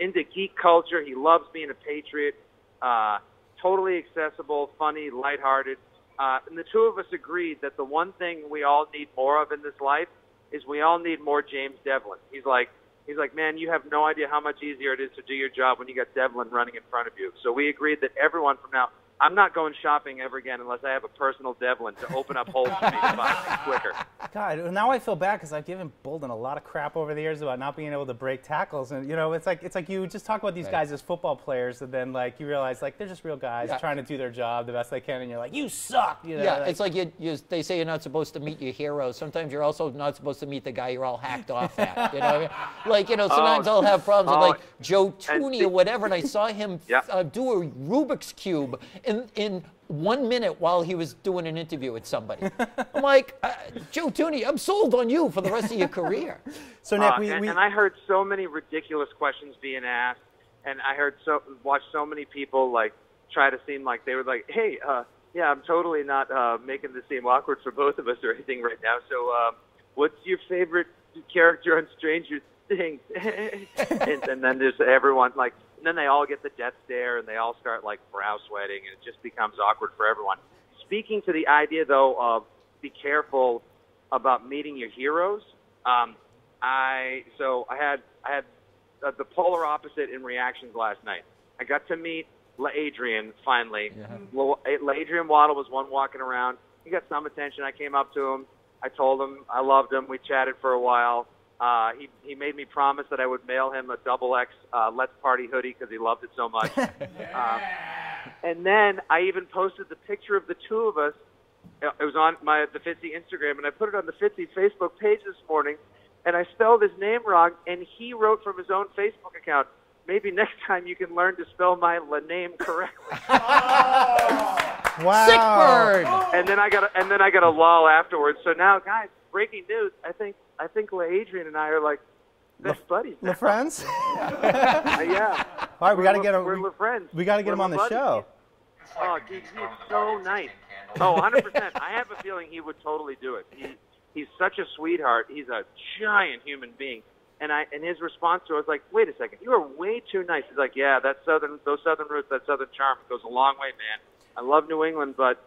into geek culture. He loves being a Patriot. Uh, totally accessible, funny, lighthearted. Uh, and the two of us agreed that the one thing we all need more of in this life is we all need more James Devlin. He's like, he's like, man, you have no idea how much easier it is to do your job when you got Devlin running in front of you. So we agreed that everyone from now, I'm not going shopping ever again unless I have a personal Devlin to open up holes for me to buy quicker. God, now I feel bad because I've given Bolden a lot of crap over the years about not being able to break tackles, and you know, it's like it's like you just talk about these guys as football players, and then like you realize like they're just real guys Yeah. trying to do their job the best they can, and you're like, you suck. You know, Yeah, like- it's like you, you, they say you're not supposed to meet your heroes. Sometimes you're also not supposed to meet the guy you're all hacked off at. You know, what I mean? like you know, sometimes I'll have problems oh, with like Joe Thuney or whatever, and I saw him Yeah. uh, do a Rubik's cube in in one minute while he was doing an interview with somebody. I'm like, uh, Joe Thuney, I'm sold on you for the rest of your career. so Nick, Uh, we, and, we and I heard so many ridiculous questions being asked, and I heard so watched so many people like try to seem like they were like, "Hey, uh, yeah, I'm totally not uh, making this seem awkward for both of us or anything right now." So, um, what's your favorite character on Stranger Things? and, and then there's everyone like, and then they all get the death stare, and they all start like brow sweating, and it just becomes awkward for everyone. Speaking to the idea though of be careful about meeting your heroes. Um, I so I had I had uh, the polar opposite in reactions last night. I got to meet LaAdrian finally. La, LaAdrian Waddle was one walking around. He got some attention. I came up to him. I told him I loved him. We chatted for a while. Uh, he he made me promise that I would mail him a double X uh, Let's Party hoodie because he loved it so much. Um, and then I even posted the picture of the two of us it was on my the Fitzy Instagram, and I put it on the Fitzy Facebook page this morning, and I spelled his name wrong, and he wrote from his own Facebook account. Maybe next time you can learn to spell my name correctly. Wow. Sick bird. and then I got a, and then I got a lull afterwards. So now, guys, breaking news. I think I think Adrian and I are like best buddies. The now. friends? Uh, yeah. All right, we got to get a, we're we, La friends. we got to get We're him on the buddies. show. Oh, dude, he's so nice. Oh, 100%. I have a feeling he would totally do it. He, he's such a sweetheart. He's a giant human being. And I and his response to it was like, wait a second, you are way too nice. He's like, yeah, that southern, those southern roots, that southern charm goes a long way, man. I love New England, but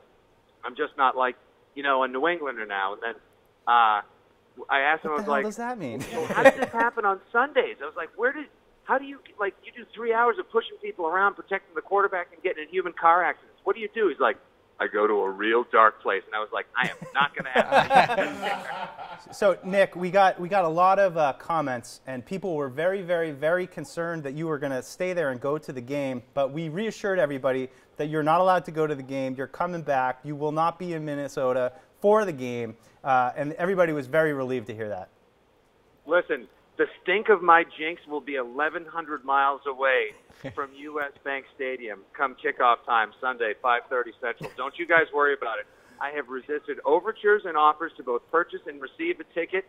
I'm just not like, you know, a New Englander now. And then uh, I asked him, What I was hell like, does that mean? how did this happen on Sundays? I was like, where did, how do you, like, you do three hours of pushing people around, protecting the quarterback, and getting in human car accidents. What do you do? He's like, I go to a real dark place. And I was like, I am not going to have So Nick, we got we got a lot of uh, comments, and people were very, very, very concerned that you were going to stay there and go to the game. But we reassured everybody that you're not allowed to go to the game. You're coming back. You will not be in Minnesota for the game, uh, and everybody was very relieved to hear that. Listen, the stink of my jinx will be 1,100 miles away from U.S. Bank Stadium come kickoff time Sunday, 5:30 Central. Don't you guys worry about it. I have resisted overtures and offers to both purchase and receive a ticket.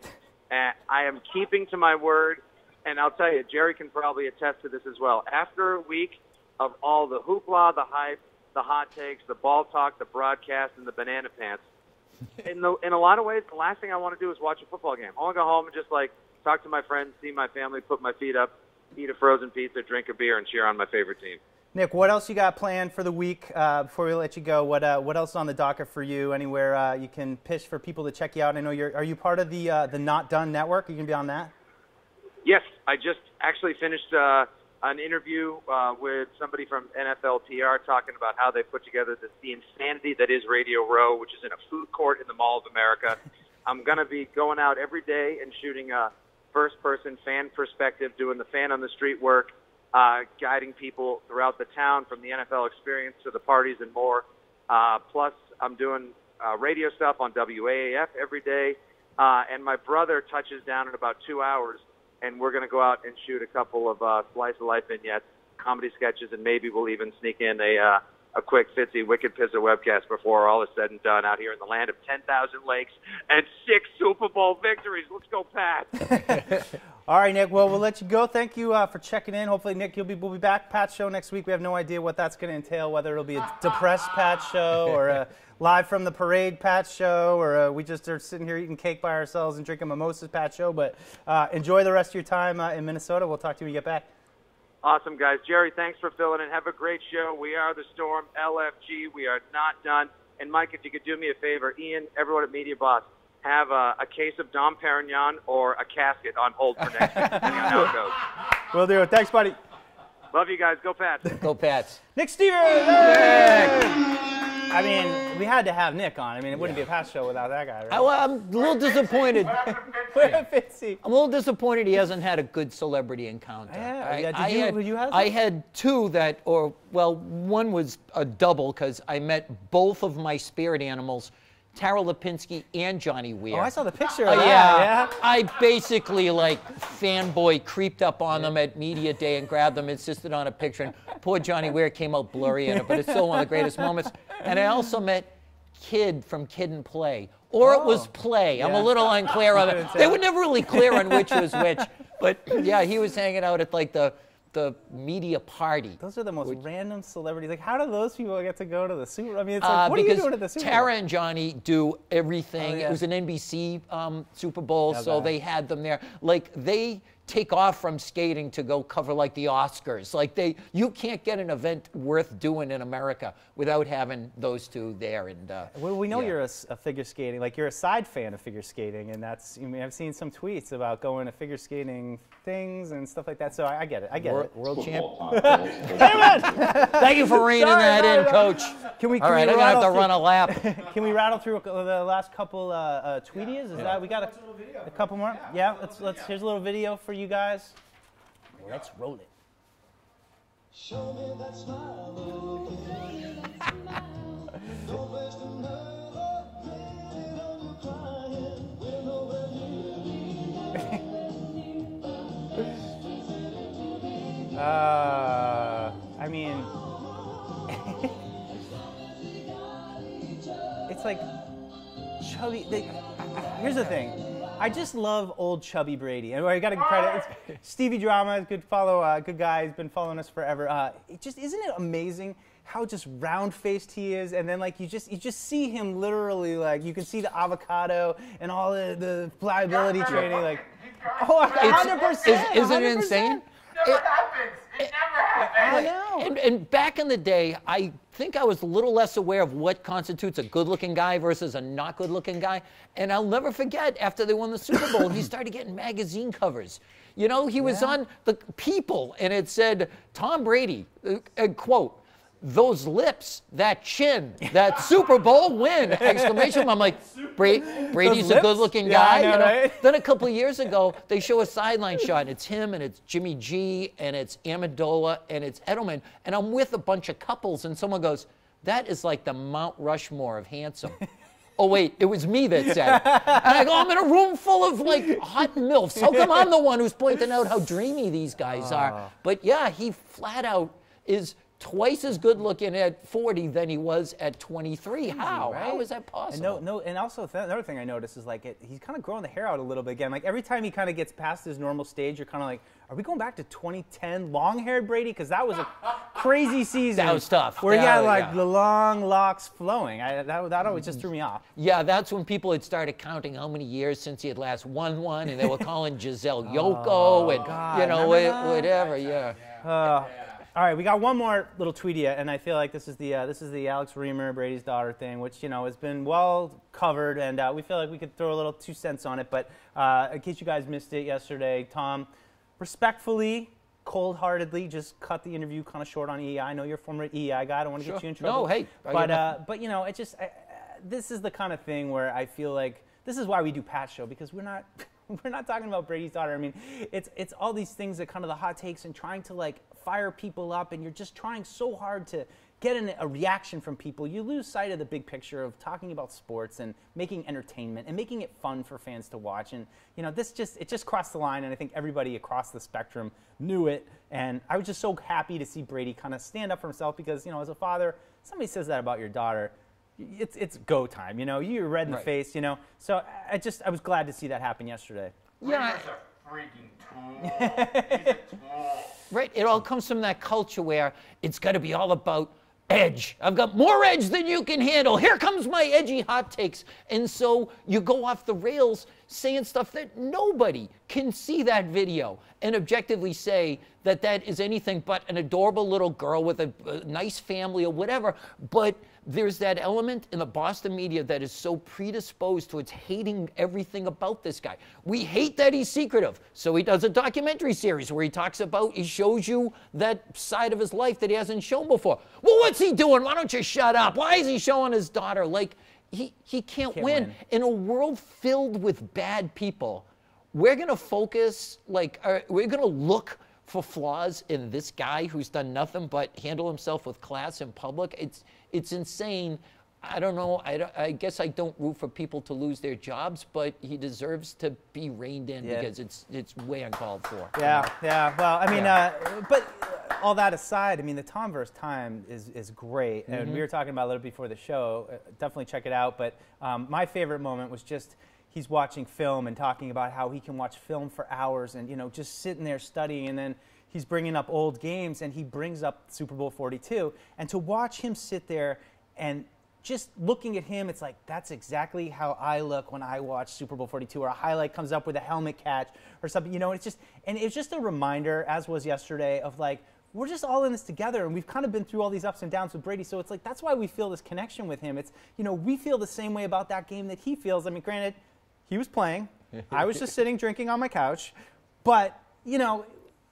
And I am keeping to my word. And I'll tell you, Jerry can probably attest to this as well. After a week of all the hoopla, the hype, the hot takes, the ball talk, the broadcast, and the banana pants, in the in a lot of ways, the last thing I want to do is watch a football game. I want to go home and just like talk to my friends, see my family, put my feet up, eat a frozen pizza, drink a beer, and cheer on my favorite team. Nick, what else you got planned for the week uh, before we let you go? What uh, what else is on the docket for you? Anywhere uh, you can pitch for people to check you out? I know you're. Are you part of the uh, the Not Done Network? Are you gonna be on that? Yes, I just actually finished uh, an interview uh, with somebody from NFL PR talking about how they put together this, the insanity that is Radio Row, which is in a food court in the Mall of America. I'm going to be going out every day and shooting a first person fan perspective, doing the fan on the street work, uh, guiding people throughout the town from the NFL experience to the parties and more. Uh, plus, I'm doing uh, radio stuff on WAAF every day. Uh, and my brother touches down in about two hours, and we're going to go out and shoot a couple of uh, slice of life vignettes, comedy sketches, and maybe we'll even sneak in a uh, a quick Fitzy Wicked Pizza webcast before all is said and done out here in the land of 10,000 lakes and six Super Bowl victories. Let's go, Pat. All right, Nick. Well, we'll let you go. Thank you uh, for checking in. Hopefully, Nick, you'll be we'll be back. Pat show next week. We have no idea what that's going to entail. Whether it'll be a depressed Pat show or a live from the parade Pat show, or uh we just are sitting here eating cake by ourselves and drinking mimosas Pat show. But uh, enjoy the rest of your time uh, in Minnesota. We'll talk to you when you get back. Awesome, guys. Jerry, thanks for filling in. Have a great show. We are the Storm, LFG. We are not done. And Mike, if you could do me a favor, Ian, everyone at Media Boss, have a, a case of Dom Perignon or a casket on hold for next week, depending on how it goes. We'll do it. Thanks, buddy. Love you guys. Go Pats. Go Pats. Nick Stevens. I mean, we had to have Nick on. I mean, it wouldn't be a past show without that guy, right? I, well, I'm a little disappointed. Where Fitzy? I'm a little disappointed he hasn't had a good celebrity encounter. Yeah, I, yeah, did I you- had, you have I had two that, or well, one was a double because I met both of my spirit animals, Tara Lipinski and Johnny Weir. Oh, I saw the picture Uh, yeah, yeah. I basically like fanboy creeped up on them at media day and grabbed them, insisted on a picture. And poor Johnny Weir came out blurry in it, but it's still one of the greatest moments. And I also met Kid from Kid and Play, or it was Oh. Play. I'm a little unclear on it. They were never really clear on which was which. But yeah, he was hanging out at like the the media party. Those are the most random celebrities. Like, how do those people get to go to the Super? I mean, it's like, Uh, what are you doing at the Super? Tara Bowl? and Johnny do everything. Oh, yeah. It was an NBC um, Super Bowl, so they had them there. Like they take off from skating to go cover like the Oscars. Like they, you can't get an event worth doing in America without having those two there. And uh, Well, we know yeah. you're a figure skating, like you're a side fan of figure skating, and that's. I mean, I've seen some tweets about going to figure skating things and stuff like that. So I, I get it. I get world, it. world champ. Football time. Thank you for reining Sorry, that in, sorry, Coach. Can we? Can All right, we I'm gonna have to through- run a lap. Can we rattle through the last couple uh, uh, tweetias? Is that we got a, a couple more? Yeah. Let's let's. Here's a little video for you guys. Let's roll it. Uh, I mean, it's like chubby. They, here's the thing. I just love old chubby Brady, and I got to credit. It's Stevie Drama, good follow, uh, good guy. He's been following us forever. Uh, it just isn't it amazing how just round-faced he is, and then like you just you just see him literally like you can see the avocado and all the, the pliability training like. Oh, It's- 100%. is- isn't it insane? Never It- happens. It never happens. I know. And, and back in the day, I think I was a little less aware of what constitutes a good looking guy versus a not good looking guy. And I'll never forget, after they won the Super Bowl, he started getting magazine covers. You know, he was on the People, and it said, Tom Brady, uh, uh, quote, those lips, that chin, that Super Bowl win! Exclamation! I'm like, Bra- Brady's a good-looking Yeah, guy. I know, you know? right? Then a couple of years ago, they show a sideline shot, and it's him, and it's Jimmy G, and it's Amendola, and it's Edelman, and I'm with a bunch of couples, and someone goes, "That is like the Mount Rushmore of handsome." oh wait, it was me that said it. And I go, I'm in a room full of like hot milfs. How come I'm the one who's pointing out how dreamy these guys are? But yeah, he flat out is. Twice as good looking at 40 than he was at 23. How? How right? is that possible? And no, no, and also th- another thing I noticed is like it, he's kind of growing the hair out a little bit again. Like every time he kind of gets past his normal stage, you're kind of like, are we going back to 2010 long-haired Brady? Because that was a crazy season. That was tough. Where he had like yeah. the long locks flowing. I, that that always just threw me off. Yeah, that's when people had started counting how many years since he had last won one, and they were calling Gisele Yoko and God, you know that? whatever. Yeah. Uh, all right, we got one more little tweetia, and I feel like this is the uh, this is the Alex Reimer Brady's daughter thing, which you know has been well covered, and uh, we feel like we could throw a little two cents on it. But uh, in case you guys missed it yesterday, Tom, respectfully, cold-heartedly, just cut the interview kind of short on EI. I know you're a former EI guy. I don't want to Sure. get you in No, trouble. hey, I got but uh, but you know, it just I, I- this is the kind of thing where I feel like this is why we do Pat Show because we're not we're not talking about Brady's daughter. I mean, it's it's all these things that kind of the hot takes and trying to like fire people up, and you're just trying so hard to get an, a reaction from people. You lose sight of the big picture of talking about sports and making entertainment and making it fun for fans to watch. And you know, this just it just crossed the line, and I think everybody across the spectrum knew it. And I was just so happy to see Brady kind of stand up for himself because you know, as a father, somebody says that about your daughter it's it's go time. You know, you're red in the face. You know, so I just I was glad to see that happen yesterday. Yeah. Reimer's a freaking tool. He's a tool. Right. It all comes from that culture where it's got to be all about edge. I've got more edge than you can handle. Here comes my edgy hot takes. And so you go off the rails saying stuff that nobody can see that video and objectively say that that is anything but an adorable little girl with a, a nice family or whatever. But there's that element in the Boston media that is so predisposed towards hating everything about this guy. We hate that he's secretive. So he does a documentary series where he talks about, he shows you that side of his life that he hasn't shown before. Well, what's he doing? Why don't you shut up? Why is he showing his daughter? Like, he, he can't, Can't win. win. In a world filled with bad people, we're going to focus, like, uh, we're going to look for flaws in this guy who's done nothing but handle himself with class in public. It's, it's insane. I don't know. I, don't- I guess I don't root for people to lose their jobs, but he deserves to be reined in Yeah. because it's, it's way uncalled for. Yeah, yeah. Well, I mean, Yeah. uh, but all that aside, I mean, the Tom versus time is is great, and Mm-hmm. we were talking about it a little before the show. Uh, definitely check it out. But um, my favorite moment was just he's watching film and talking about how he can watch film for hours and you know just sitting there studying, and then he's bringing up old games and he brings up Super Bowl 42, and to watch him sit there and just looking at him, it's like that's exactly how I look when I watch Super Bowl 42, or a highlight comes up with a helmet catch or something. You know, it's just and it's just a reminder, as was yesterday, of like we're just all in this together, and we've kind of been through all these ups and downs with Brady. So it's like that's why we feel this connection with him. It's you know we feel the same way about that game that he feels. I mean, granted, he was playing, I was just sitting drinking on my couch, but you know,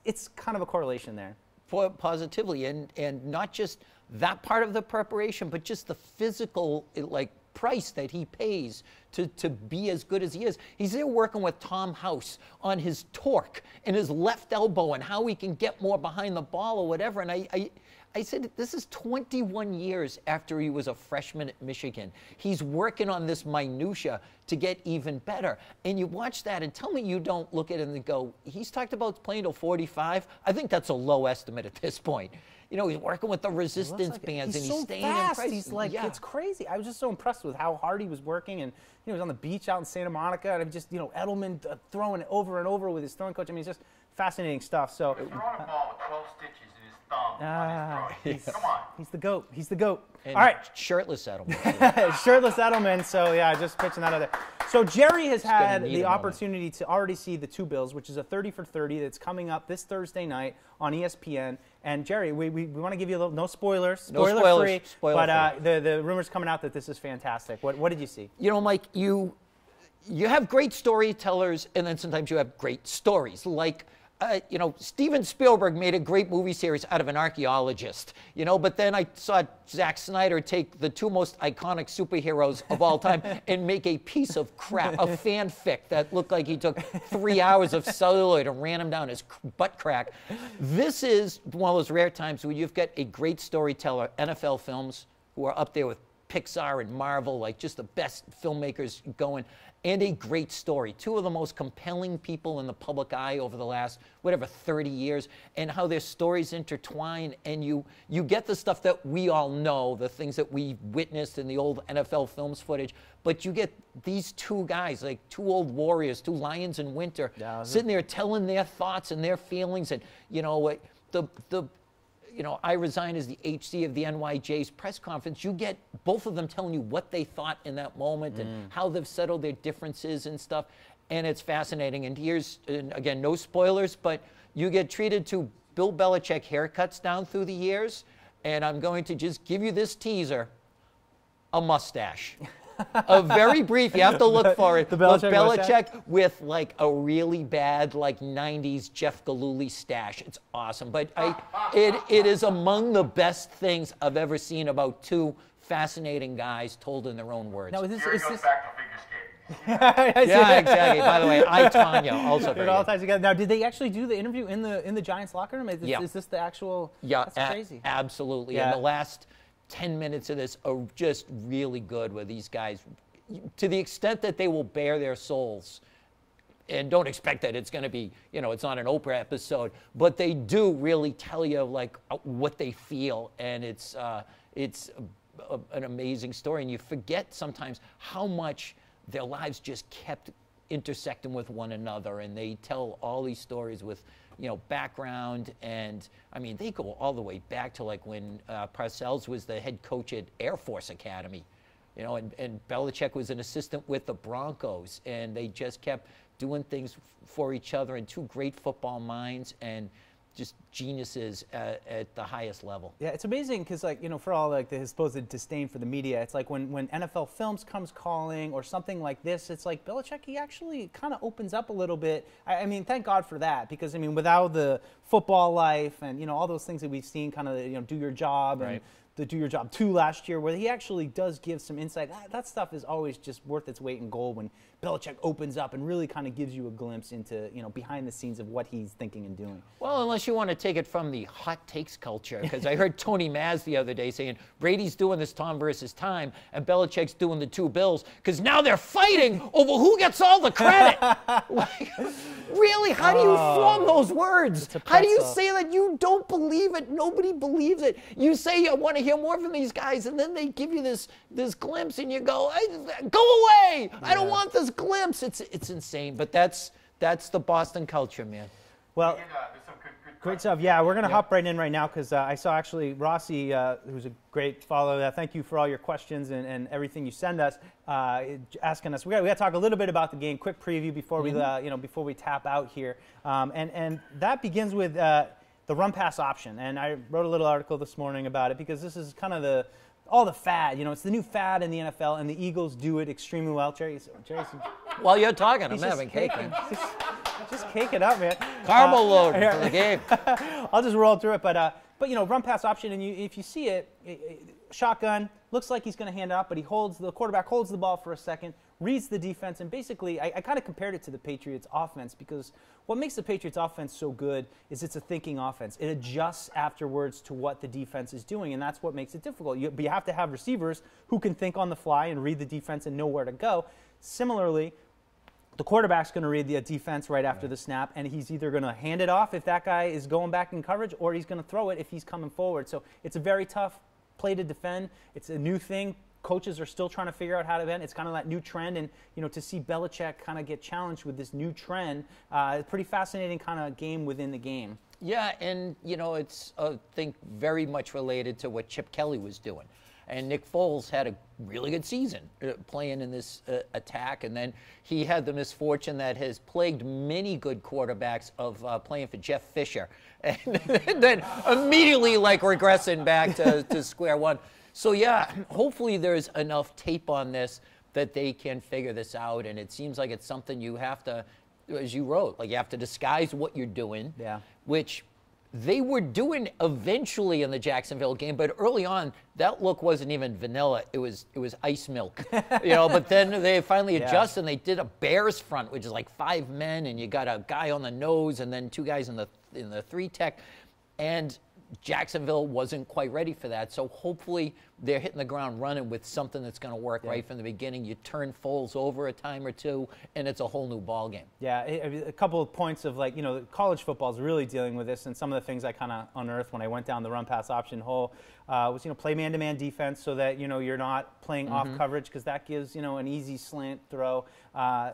it's kind of a correlation there. po- positively and and not just that part of the preparation but just the physical eh, like price that he pays to, to be as good as he is. He's there working with Tom House on his torque and his left elbow and how he can get more behind the ball or whatever. And I, I, I said, this is 21 years after he was a freshman at Michigan. He's working on this minutia to get even better. And you watch that and tell me you don't look at it and go, he's talked about playing till 45. I think that's a low estimate at this point. You know, he's working with the resistance like it. bands he's and he's so staying fast. in He's like yeah. it's crazy. I was just so impressed with how hard he was working, and you know, he was on the beach out in Santa Monica, and I'm just you know Edelman uh, throwing it over and over with his throwing coach. I mean, it's just fascinating stuff. So. Throwing a ball with 12 stitches in his thumb Ah, on his throat. Come on. He's the goat. He's the goat. And All right, shirtless Edelman. shirtless Edelman. So yeah, just pitching that out there. So Jerry has gonna had the a moment. opportunity to already see the two bills, which is a 30 for 30 that's coming up this Thursday night on E ESPN. And Jerry, we, we, we want to give you a little no spoilers, No spoiler spoilers, free. spoiler but uh, free. the the rumors coming out that this is fantastic. What what did you see? you know, Mike, you you have great storytellers, and then sometimes you have great stories. Like, uh, you know, Steven Spielberg made a great movie series out of an archaeologist. You know, but then I saw Zack Snyder take the two most iconic superheroes of all time and make a piece of crap, a fanfic that looked like he took three hours of celluloid and ran him down his butt crack. This is one of those rare times where you've got a great storyteller, NFL films, who are up there with Pixar and Marvel, like just the best filmmakers going, and a great story. Two of the most compelling people in the public eye over the last whatever 30 years, and how their stories intertwine, and you you get the stuff that we all know, the things that we witnessed in the old NFL films footage, but you get these two guys, like two old warriors, two lions in winter, Yeah, sitting there telling their thoughts and their feelings, and you know what the the you know, I resign as the HC of the NYJ's press conference, you get both of them telling you what they thought in that moment and mm. how they've settled their differences and stuff. And it's fascinating. And here's, and again, no spoilers, but you get treated to Bill Belichick haircuts down through the years. And I'm going to just give you this teaser a mustache. a very brief, you have to look for it. The but Belichick? Belichick with like a really bad like 90s Jeff Gillooly stash. It's awesome. But I it it is among the best things I've ever seen about two fascinating guys told in their own words. Now is this Here is goes this? back to figure skating. yeah, exactly. By the way, I Tanya also very It all good. ties together. Now, did they actually do the interview in the in the Giants locker room? Is, this- Yeah. is this the actual? Yeah, that's a- crazy. absolutely. Yeah. And the last 10 minutes of this are just really good with these guys to the extent that they will bare their souls. And don't expect that it's going to be, you know, it's not an Oprah episode, but they do really tell you like uh, what they feel, and it's uh, it's a, a- an amazing story. And you forget sometimes how much their lives just kept intersecting with one another, and they tell all these stories with you know background, and I mean they go all the way back to like when uh, Parcells was the head coach at Air Force Academy. You know, and, and Belichick was an assistant with the Broncos, and they just kept doing things for each other, and two great football minds, and just geniuses at, at the highest level. Yeah, it's amazing because, like, you know, for all like the supposed disdain for the media, it's like when, when NFL Films comes calling or something like this, it's like Belichick, he actually kind of opens up a little bit. I, I mean, thank God for that because, I mean, without the football life and, you know, all those things that we've seen kind of, you know, do your job and Right. the do your job two last year, where he actually does give some insight. That, that stuff is always just worth its weight in gold when Belichick opens up and really kind of gives you a glimpse into, you know, behind the scenes of what he's thinking and doing. Well, unless you want to take it from the hot takes culture, because I heard Tony Maz the other day saying Brady's doing this Tom versus time, and Belichick's doing the two Bills, because now they're fighting over who gets all the credit. Like, really? How do you oh. form those words? How do you say that you don't believe it? Nobody believes it. You say you want to hear more from these guys, and then they give you this this glimpse, and you go, "I- "Go away! I don't want this glimpse." It's it's insane, but that's that's the Boston culture, man. Well, And, uh, good, good Great stuff. Yeah, we're going to hop right in right now because uh, I saw actually Rossi, uh, who's a great follower. Uh, thank you for all your questions and, and everything you send us, uh, asking us. We got, we got to talk a little bit about the game. Quick preview before we uh, you know before we tap out here, um, and and that begins with uh, the run pass option. And I wrote a little article this morning about it because this is kind of the all the fad. You know, it's the new fad in the NFL, and the Eagles do it extremely well. Jerry's, Jerry's While you're talking, I'm having cake. caking-. Just, just cake it up, man. Caramel Uh, load here- for the game. I'll just roll through it, but uh, but you know, run pass option, and you if you see it, i- i- shotgun looks like he's going to hand it off, but he holds the quarterback holds the ball for a second, reads the defense, and basically, I, I kind of compared it to the Patriots' offense because what makes the Patriots' offense so good is it's a thinking offense. It adjusts afterwards to what the defense is doing, and that's what makes it difficult. You, but you have to have receivers who can think on the fly and read the defense and know where to go. Similarly, the quarterback's going to read the defense right after the snap, and he's either going to hand it off if that guy is going back in coverage, or he's going to throw it if he's coming forward. So it's a very tough play to defend. It's a new thing. Coaches are still trying to figure out how to defend. It's kind of that new trend, and you know to see Belichick kind of get challenged with this new trend, uh, pretty fascinating kind of game within the game. Yeah, and you know, it's I think very much related to what Chip Kelly was doing. And Nick Foles had a really good season uh, playing in this uh, attack, and then he had the misfortune that has plagued many good quarterbacks of uh, playing for Jeff Fisher, and then immediately like regressing back to, to square one. So yeah, hopefully there's enough tape on this that they can figure this out, and it seems like it's something you have to, as you wrote, like you have to disguise what you're doing. Yeah. Which they were doing eventually in the Jacksonville game, but early on that look wasn't even vanilla. It was it was ice milk, you know. But then they finally Yeah. adjusted and they did a Bears front, which is like five men, and you got a guy on the nose and then two guys in the in the three tech, and Jacksonville wasn't quite ready for that. So hopefully they're hitting the ground running with something that's going to work right from the beginning. You turn Foles over a time or two, and it's a whole new ball game. Yeah, a, couple of points of like, you know, college football is really dealing with this, and some of the things I kind of unearthed when I went down the run pass option hole uh, was, you know, play man to man defense so that, you know, you're not playing off coverage because that gives, you know, an easy slant throw. Uh,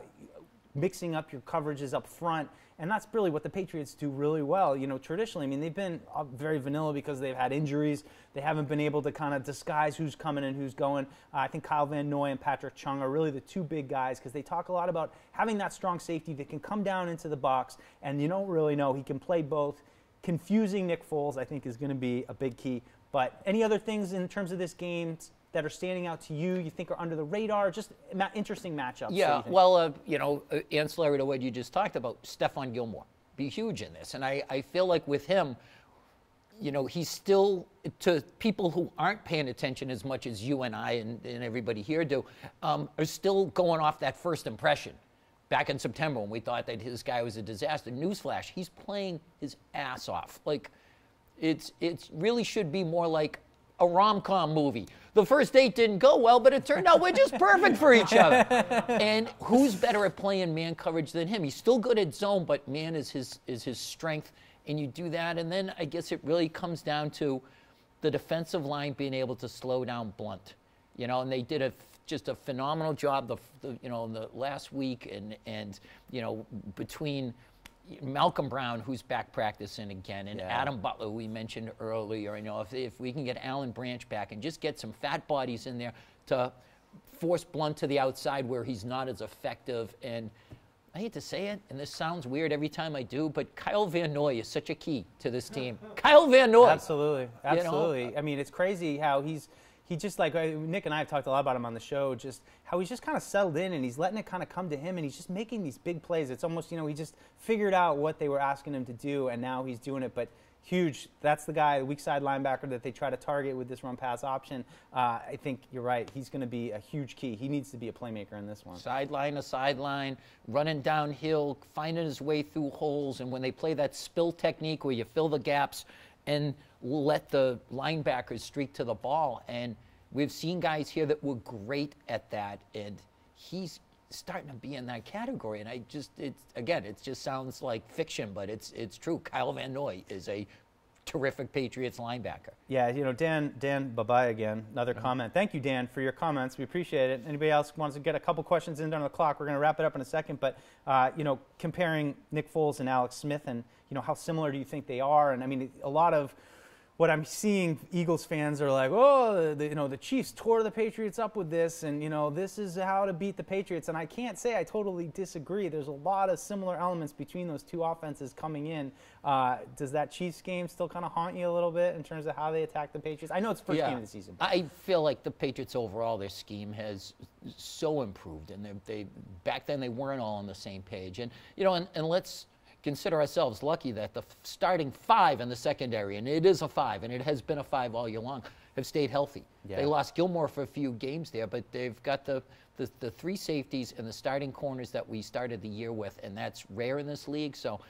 mixing up your coverages up front. And that's really what the Patriots do really well. You know, traditionally, I mean, they've been uh, very vanilla because they've had injuries. They haven't been able to kind of disguise who's coming and who's going. Uh, I think Kyle Van Noy and Patrick Chung are really the two big guys because they talk a lot about having that strong safety that can come down into the box. And you don't really know. He can play both. Confusing Nick Foles, I think, is going to be a big key. But any other things in terms of this game that are standing out to you, you think are under the radar? Just ma- interesting matchups. Yeah, you well, uh, you know, uh, ancillary to what you just talked about, Stephon Gilmore be huge in this, and I, I feel like with him, you know, he's still to people who aren't paying attention as much as you and I and, and everybody here do, um, are still going off that first impression. Back in September, when we thought that his guy was a disaster, newsflash, he's playing his ass off. Like, it's it really should be more like a rom-com movie. The first date didn't go well, but it turned out we're just perfect for each other. And who's better at playing man coverage than him? He's still good at zone, but man is his is his strength. And you do that, and then I guess it really comes down to the defensive line being able to slow down Blount. You know, and they did a just a phenomenal job the, the you know in the last week and and you know between Malcolm Brown, who's back practicing again, and Yeah. Adam Butler, we mentioned earlier. You know, if, if we can get Alan Branch back and just get some fat bodies in there to force Blount to the outside where he's not as effective. And I hate to say it, and this sounds weird every time I do, but Kyle Van Noy is such a key to this team. Kyle Van Noy. Absolutely, know? absolutely. I mean, it's crazy how he's he just like uh, Nick and I have talked a lot about him on the show. Just how he's just kind of settled in and he's letting it kind of come to him, and he's just making these big plays. It's almost you know he just figured out what they were asking him to do, and now he's doing it. But huge. That's the guy, the weak side linebacker that they try to target with this run pass option. Uh, I think you're right. He's going to be a huge key. He needs to be a playmaker in this one. sideline to sideline, running downhill, finding his way through holes. And when they play that spill technique where you fill the gaps and let the linebackers streak to the ball. And we've seen guys here that were great at that. And he's starting to be in that category. And I just, it's again, it just sounds like fiction, but it's it's true. Kyle Van Noy is a terrific Patriots linebacker. Yeah, you know, Dan, Dan, bye bye again. Another comment. Thank you, Dan, for your comments. We appreciate it. Anybody else wants to get a couple questions in on the clock? We're going to wrap it up in a second. But uh, you know, comparing Nick Foles and Alex Smith, and you know, how similar do you think they are? And I mean, a lot of what I'm seeing, Eagles fans are like, oh, the, you know, the Chiefs tore the Patriots up with this, and you know, this is how to beat the Patriots. And I can't say I totally disagree. There's a lot of similar elements between those two offenses coming in. Uh, does that Chiefs game still kind of haunt you a little bit in terms of how they attack the Patriots? I know it's first game of the season. but- I feel like the Patriots overall, their scheme has so improved, and they, they back then they weren't all on the same page. And you know, and, and let's consider ourselves lucky that the f- starting five in the secondary, and it is a five, and it has been a five all year long, have stayed healthy. They lost Gilmore for a few games there, but they've got the, the, the three safeties and the starting corners that we started the year with, and that's rare in this league. So,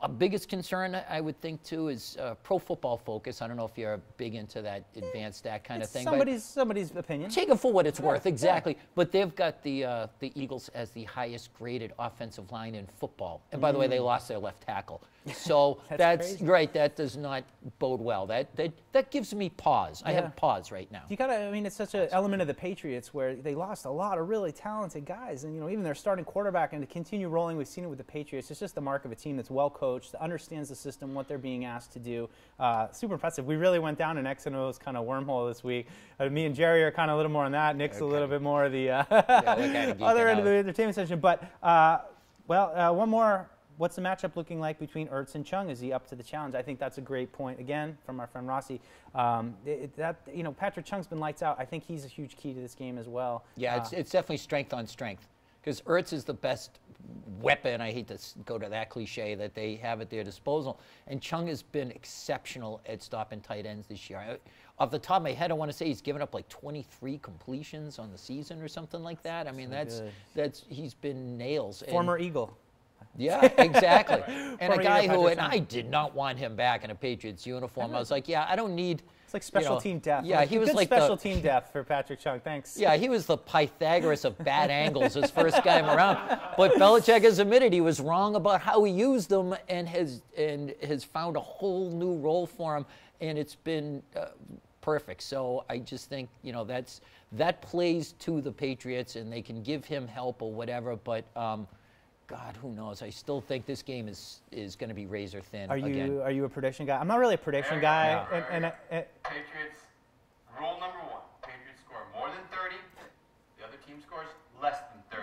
a biggest concern I- would think too is uh, pro football focus. I don't know if you're big into that advanced stat kind of It's thing. but- somebody's somebody's opinion. Take it for what it's worth, exactly. But they've got the uh, the Eagles as the highest graded offensive line in football. And by the way, they lost their left tackle. So That's that's, right. That does not bode well. That that that gives me pause. I have pause right now. You gotta. I mean, it's such an element of the Patriots where they lost a lot of really talented guys, and you know, even their starting quarterback, and to continue rolling, we've seen it with the Patriots. It's just the mark of a team that's well coached, that understands the system, what they're being asked to do. Uh, super impressive. We really went down an X and O's kind of wormhole this week. Uh, me and Jerry are kind of a little more on that. Nick's a little bit more of the uh, kinda other end of the entertainment section. But uh, well, uh, one more. What's the matchup looking like between Ertz and Chung? Is he up to the challenge? I think that's a great point again from our friend Rossi. Um, it- that you know, Patrick Chung's been lights out. I think he's a huge key to this game as well. Yeah, it's, Uh, it's definitely strength on strength because Ertz is the best weapon. I hate to go to that cliche that they have at their disposal. And Chung has been exceptional at stopping tight ends this year. I, off the top of my head, I want to say he's given up like 23 completions on the season or something like that. I mean, that's good. that's he's been nails. And- former Eagle. Yeah, exactly. and a guy who, and I did not want him back in a Patriots uniform. I was like, yeah, I don't need. It's like you special know, team depth. Yeah, he was like special the, team depth for Patrick Chung. Thanks. yeah, he was the Pythagoras of bad angles his first time around. But Belichick has admitted he was wrong about how he used them and has and has found a whole new role for him, and it's been uh, perfect. So I just think you know that's that plays to the Patriots, and they can give him help or whatever. But um, God, who knows? I still think this game is is going to be razor thin Are you again. are you a prediction guy? I'm not really a prediction Very guy, good. and, and, and Patriots, rule number one Patriots score more than 30, the other team scores less than 30.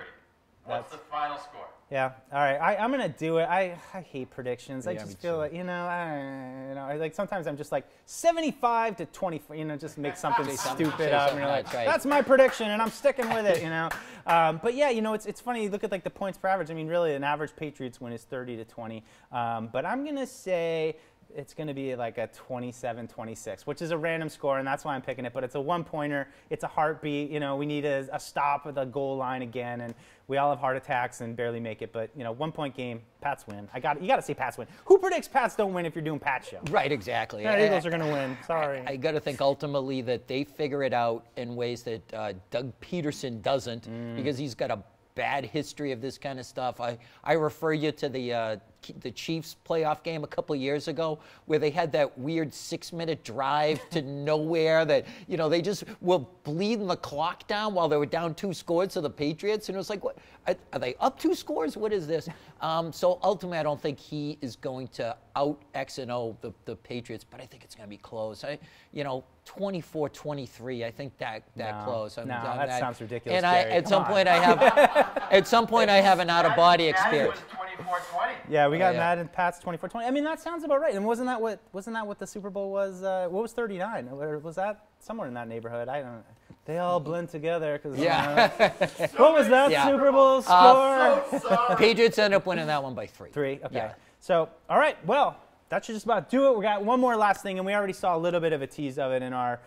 What's That's- the final score? Yeah. All right, I, I'm gonna do it. I, I hate predictions. I Yeah, me just feel too. like you know, I, you know, I- like sometimes I'm just like 75 to 24. You know, just make something stupid up. And you're like, that's that's my prediction, and I'm sticking with it. You know. Um, but yeah, you know, it's it's funny. You look at like the points per average. I mean, really, an average Patriots win is 30 to 20. Um, but I'm gonna say. It's going to be like a 27 26, which is a random score, and that's why I'm picking it. But it's a one pointer. It's a heartbeat. You know, we need a, a stop at the goal line again, and we all have heart attacks and barely make it. But, you know, one point game, Pats win. I got You got to say Pats win. Who predicts Pats don't win if you're doing Pat show? Right, exactly. Yeah, I- Eagles are going to win. Sorry. I got to think ultimately that they figure it out in ways that uh, Doug Pederson doesn't Mm. because he's got a bad history of this kind of stuff. I, I refer you to the uh, the Chiefs playoff game a couple of years ago where they had that weird six minute drive to nowhere that you know they just were bleeding the clock down while they were down two scores to the Patriots. And it was like what are, are they up two scores? What is this? Um, so ultimately I don't think he is going to out X and O the, the Patriots but I think it's going to be close. I you know 24-23 I think that that No, close. I'm- no, I'm that sounds ridiculous, and I at some on. point I have at some point I have an out of body experience 24 20. Yeah, we got yeah. Madden Pats 24 20. I mean, that sounds about right. And wasn't that what wasn't that what the Super Bowl was? Uh, what was 39? Or was that somewhere in that neighborhood? I don't. They all blend together because Yeah. what was that Yeah. Super Bowl score? So. Patriots end up winning that one by three. Three. Okay. Yeah. So, all right. Well, that should just about do it. We got one more last thing, and we already saw a little bit of a tease of it in our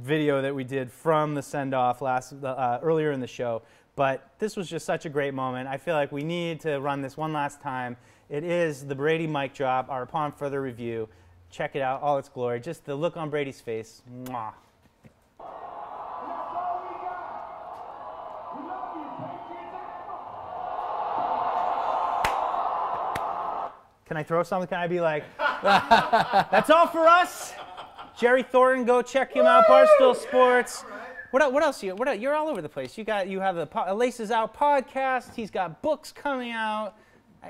video that we did from the send off last uh, earlier in the show. But this was just such a great moment. I feel like we need to run this one last time. It is the Brady mic drop, our upon further review. Check it out, all its glory. Just the look on Brady's face. Mwah. Can I throw something? Can I be like, that's all for us? Jerry Thornton, go check him out. Barstool Sports. What, el- what else? You, what, you're all over the place. You got you have the Laces Out podcast. He's got books coming out.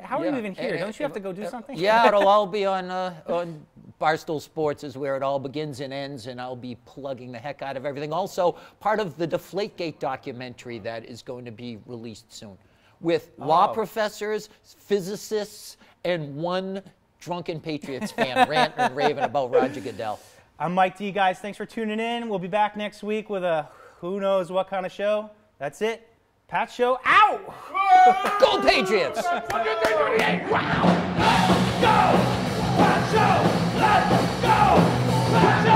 How are you even here? Don't you have to go do something? Yeah, it'll all be on uh, on Barstool Sports is where it all begins and ends, and I'll be plugging the heck out of everything. Also, part of the Deflategate documentary that is going to be released soon, with law Oh. professors, physicists, and one drunken Patriots fan ranting and raving about Roger Goodell. I'm Mike D. Guys, thanks for tuning in. We'll be back next week with a who knows what kind of show. That's it. Pat Show out. Go Patriots! Wow! Let's go! Let's go! Let's go! Let's go!